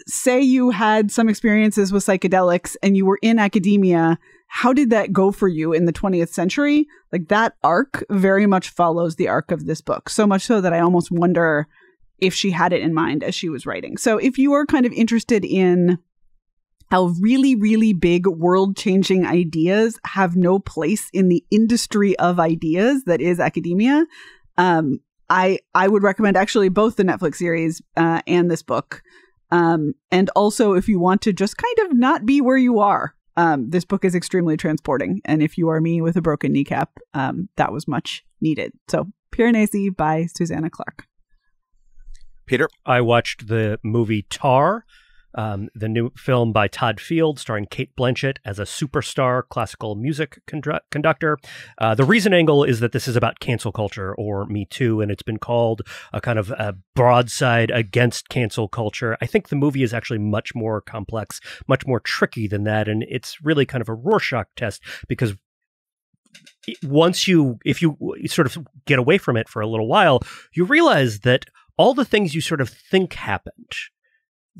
say you had some experiences with psychedelics and you were in academia, how did that go for you in the 20th century? Like that arc very much follows the arc of this book, so much so that I almost wonder if she had it in mind as she was writing. So if you are kind of interested in how really, really big world changing ideas have no place in the industry of ideas that is academia. Um, I, I would recommend actually both the Netflix series uh, and this book. Um, and also, if you want to just kind of not be where you are, um, this book is extremely transporting. And if you are me with a broken kneecap, um, that was much needed. So, Piranesi by Susanna Clarke. Peter? I watched the movie Tar um, the new film by Todd Field, starring Cate Blanchett as a superstar classical music condu- conductor. Uh, the reason angle is that this is about cancel culture or Me Too, and it's been called a kind of a broadside against cancel culture. I think the movie is actually much more complex, much more tricky than that, and it's really kind of a Rorschach test because once you if you sort of get away from it for a little while you realize that all the things you sort of think happened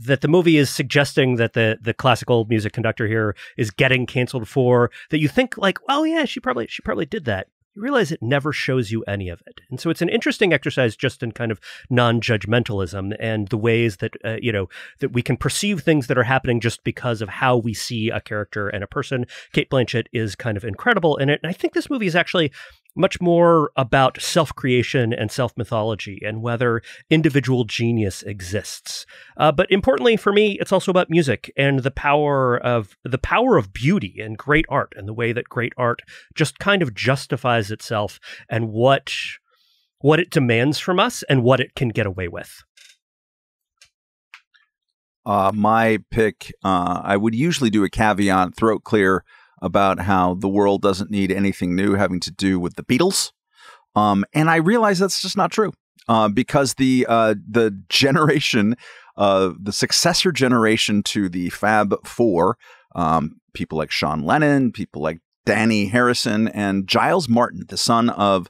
that the movie is suggesting that the the classical music conductor here is getting canceled for that you think like well yeah she probably she probably did that. You realize it never shows you any of it. And so it's an interesting exercise just in kind of non-judgmentalism and the ways that uh, you know that we can perceive things that are happening just because of how we see a character and a person. Cate blanchett is kind of incredible in it. And i think this movie is actually much more about self creation and self mythology and whether individual genius exists. Uh, but importantly for me, it's also about music and the power of the power of beauty and great art and the way that great art just kind of justifies itself and what what it demands from us and what it can get away with. Uh, my pick, uh, I would usually do a caveat, throat clear about how the world doesn't need anything new having to do with the Beatles. Um, and I realize that's just not true uh, because the uh, the generation, uh, the successor generation to the Fab Four, um, people like Sean Lennon, people like Dhani Harrison, and Giles Martin, the son of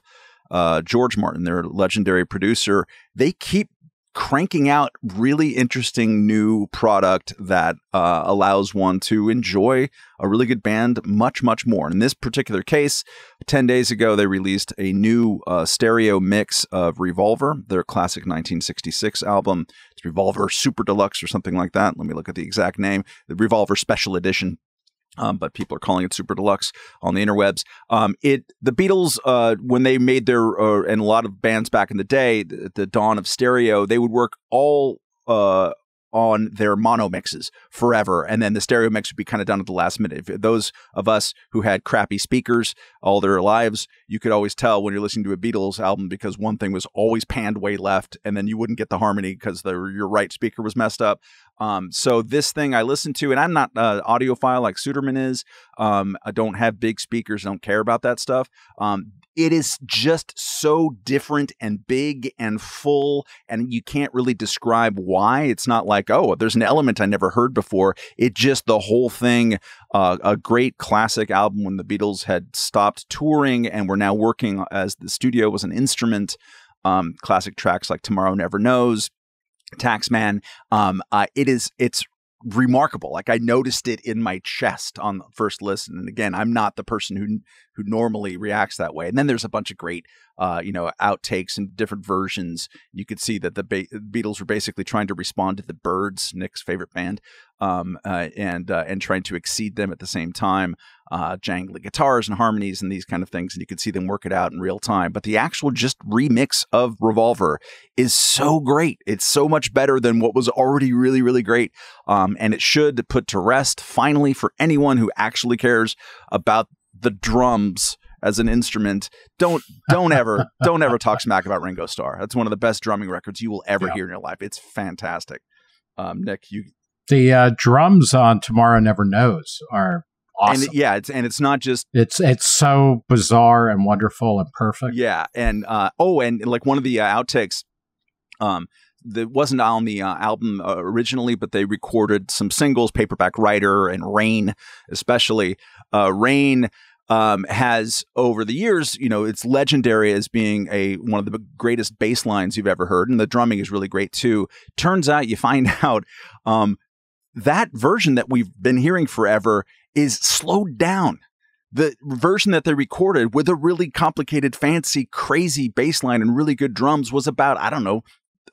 uh, George Martin, their legendary producer, they keep cranking out really interesting new product that uh, allows one to enjoy a really good band much, much more. In this particular case, 10 days ago, they released a new uh, stereo mix of Revolver, their classic 1966 album. It's Revolver Super Deluxe or something like that. Let me look at the exact name. The Revolver Special Edition um, but people are calling it super deluxe on the interwebs. Um, it the Beatles uh, when they made their uh, and a lot of bands back in the day, the, the dawn of stereo, they would work all uh, on their mono mixes forever, and then the stereo mix would be kind of done at the last minute. If those of us who had crappy speakers all their lives, you could always tell when you're listening to a Beatles album because one thing was always panned way left, and then you wouldn't get the harmony because your right speaker was messed up. Um, so this thing I listen to, and I'm not uh, audiophile like Suderman is. Um, I don't have big speakers, don't care about that stuff. Um, it is just so different and big and full and you can't really describe why it's not like oh there's an element i never heard before it just the whole thing uh, a great classic album when the beatles had stopped touring and were now working as the studio was an instrument um, classic tracks like tomorrow never knows taxman um, uh, it is it's remarkable. Like I noticed it in my chest on the first listen. And again, I'm not the person who who normally reacts that way. And then there's a bunch of great, uh, you know, outtakes and different versions. You could see that the Beatles were basically trying to respond to the Byrds, Nick's favorite band, um, uh, and uh, and trying to exceed them at the same time. Uh, jangly guitars and harmonies and these kind of things, and you could see them work it out in real time. But the actual just remix of Revolver is so great. It's so much better than what was already really, really great. Um, and it should put to rest finally for anyone who actually cares about the drums as an instrument, don't don't ever don't ever talk smack about Ringo Starr. That's one of the best drumming records you will ever Yeah. hear in your life. It's fantastic. Um, Nick, you The uh, drums on Tomorrow Never Knows are awesome. and it- yeah, it's and it's not just it's it's so bizarre and wonderful and perfect. Yeah, and uh, oh, and like one of the uh, outtakes, um, that wasn't on the uh, album uh, originally, but they recorded some singles, "Paperback Writer" and "Rain," especially. Uh, "Rain" um, has over the years, you know, it's legendary as being a one of the greatest bass lines you've ever heard, and the drumming is really great too. Turns out, you find out um, that version that we've been hearing forever is slowed down the version that they recorded with a really complicated, fancy, crazy bass line and really good drums was about, I don't know,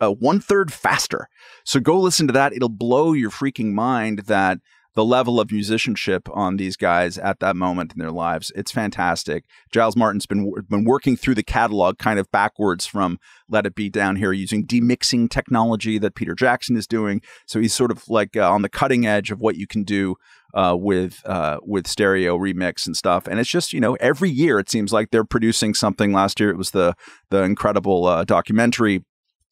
uh, one third faster. So go listen to that. It'll blow your freaking mind that the level of musicianship on these guys at that moment in their lives. It's fantastic. Giles Martin's been been working through the catalog kind of backwards from Let It Be down here using demixing technology that Peter Jackson is doing. So he's sort of like uh, on the cutting edge of what you can do uh, with uh, with stereo remix and stuff. And it's just you know every year it seems like they're producing something. Last year it was the the incredible uh, documentary.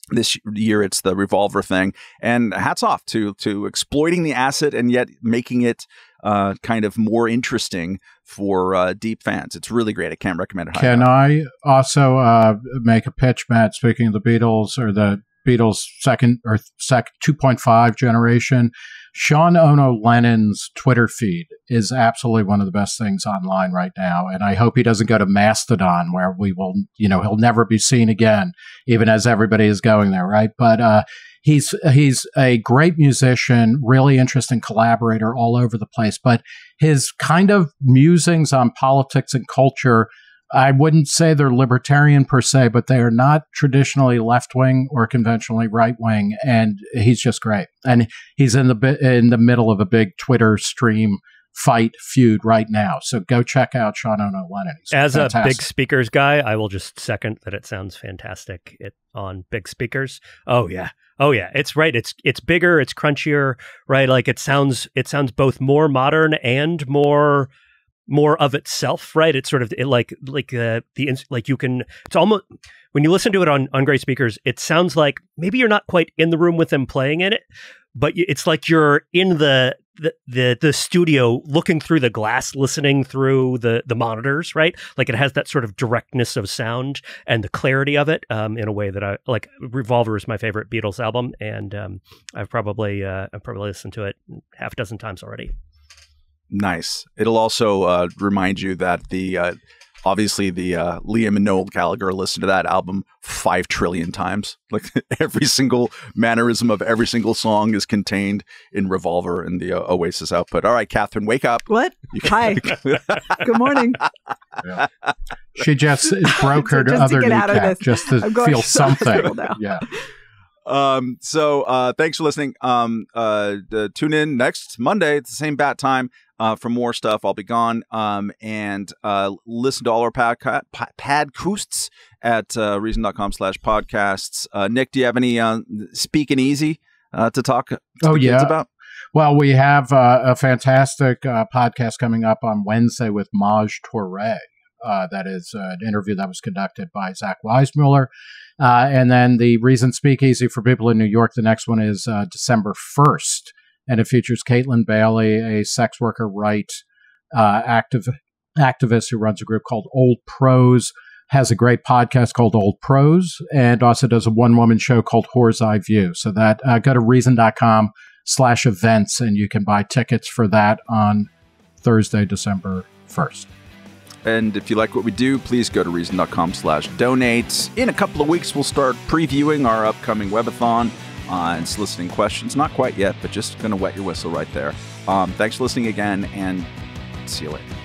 This year it's the revolver thing, and hats off to to exploiting the asset and yet making it uh, kind of more interesting for uh, deep fans. It's really great. I can't recommend it. Can. I also uh, make a pitch, Matt? Speaking of the Beatles or the Beatles' second or sec 2.5 generation, Sean Ono Lennon's Twitter feed is absolutely one of the best things online right now. And I hope he doesn't go to Mastodon where we will, you know, he'll never be seen again, even as everybody is going there, right? But uh, he's he's a great musician, really interesting collaborator all over the place. But his kind of musings on politics and culture I wouldn't say they're libertarian per se, but they are not traditionally left wing or conventionally right wing. And he's just great. And he's in the in the middle of a big Twitter stream fight feud right now. So go check out Sean Ono Lennon. He's As a big speakers guy, I will just second that it sounds fantastic it, on big speakers. Oh yeah. Oh yeah, it's right. It's it's bigger, it's crunchier, right? Like it sounds it sounds both more modern and more more of itself, right? It's sort of it like like uh, the like you can it's almost when you listen to it on on great speakers, it sounds like maybe you're not quite in the room with them playing in it, but it's like you're in the the the, the studio looking through the glass listening through the the monitors right like it has that sort of directness of sound and the clarity of it um, in a way that i like revolver is my favorite beatles album and um, i've probably uh, i've probably listened to it half a dozen times already Nice. It'll also uh, remind you that the uh, obviously the uh, Liam and Noel Gallagher listened to that album five trillion times. Like every single mannerism of every single song is contained in Revolver and the uh, Oasis output. All right, Katherine, wake up. What? You Hi. Good morning. She just broke her Just to other get out of kneecap this. just to I'm going feel to something. now. Yeah. Um, so uh, thanks for listening. Um, uh, uh, tune in next Monday at the same bat time uh, for more stuff. I'll be gone. Um, and uh, listen to all our pad, pa- padcoosts at uh, reason.com slash podcasts. Uh, Nick, do you have any uh, speaking easy uh, to talk to Oh, yeah. about? Well, we have uh, a fantastic uh, podcast coming up on Wednesday with Maj Toure. Uh, that is uh, an interview that was conducted by Zach Weissmueller. Uh, and then the Reason Speakeasy for people in New York, the next one is uh, December 1st. And it features Kaytlin Bailey, a sex worker right uh, active, activist who runs a group called Old Pros, has a great podcast called Old Pros, and also does a one woman show called Whore's Eye View. So that uh, go to reason.com slash events and you can buy tickets for that on Thursday, December 1st. And if you like what we do, please go to reason.com slash donate. In a couple of weeks, we'll start previewing our upcoming webathon uh, and soliciting questions. Not quite yet, but just going to wet your whistle right there. Um, thanks for listening again, and see you later.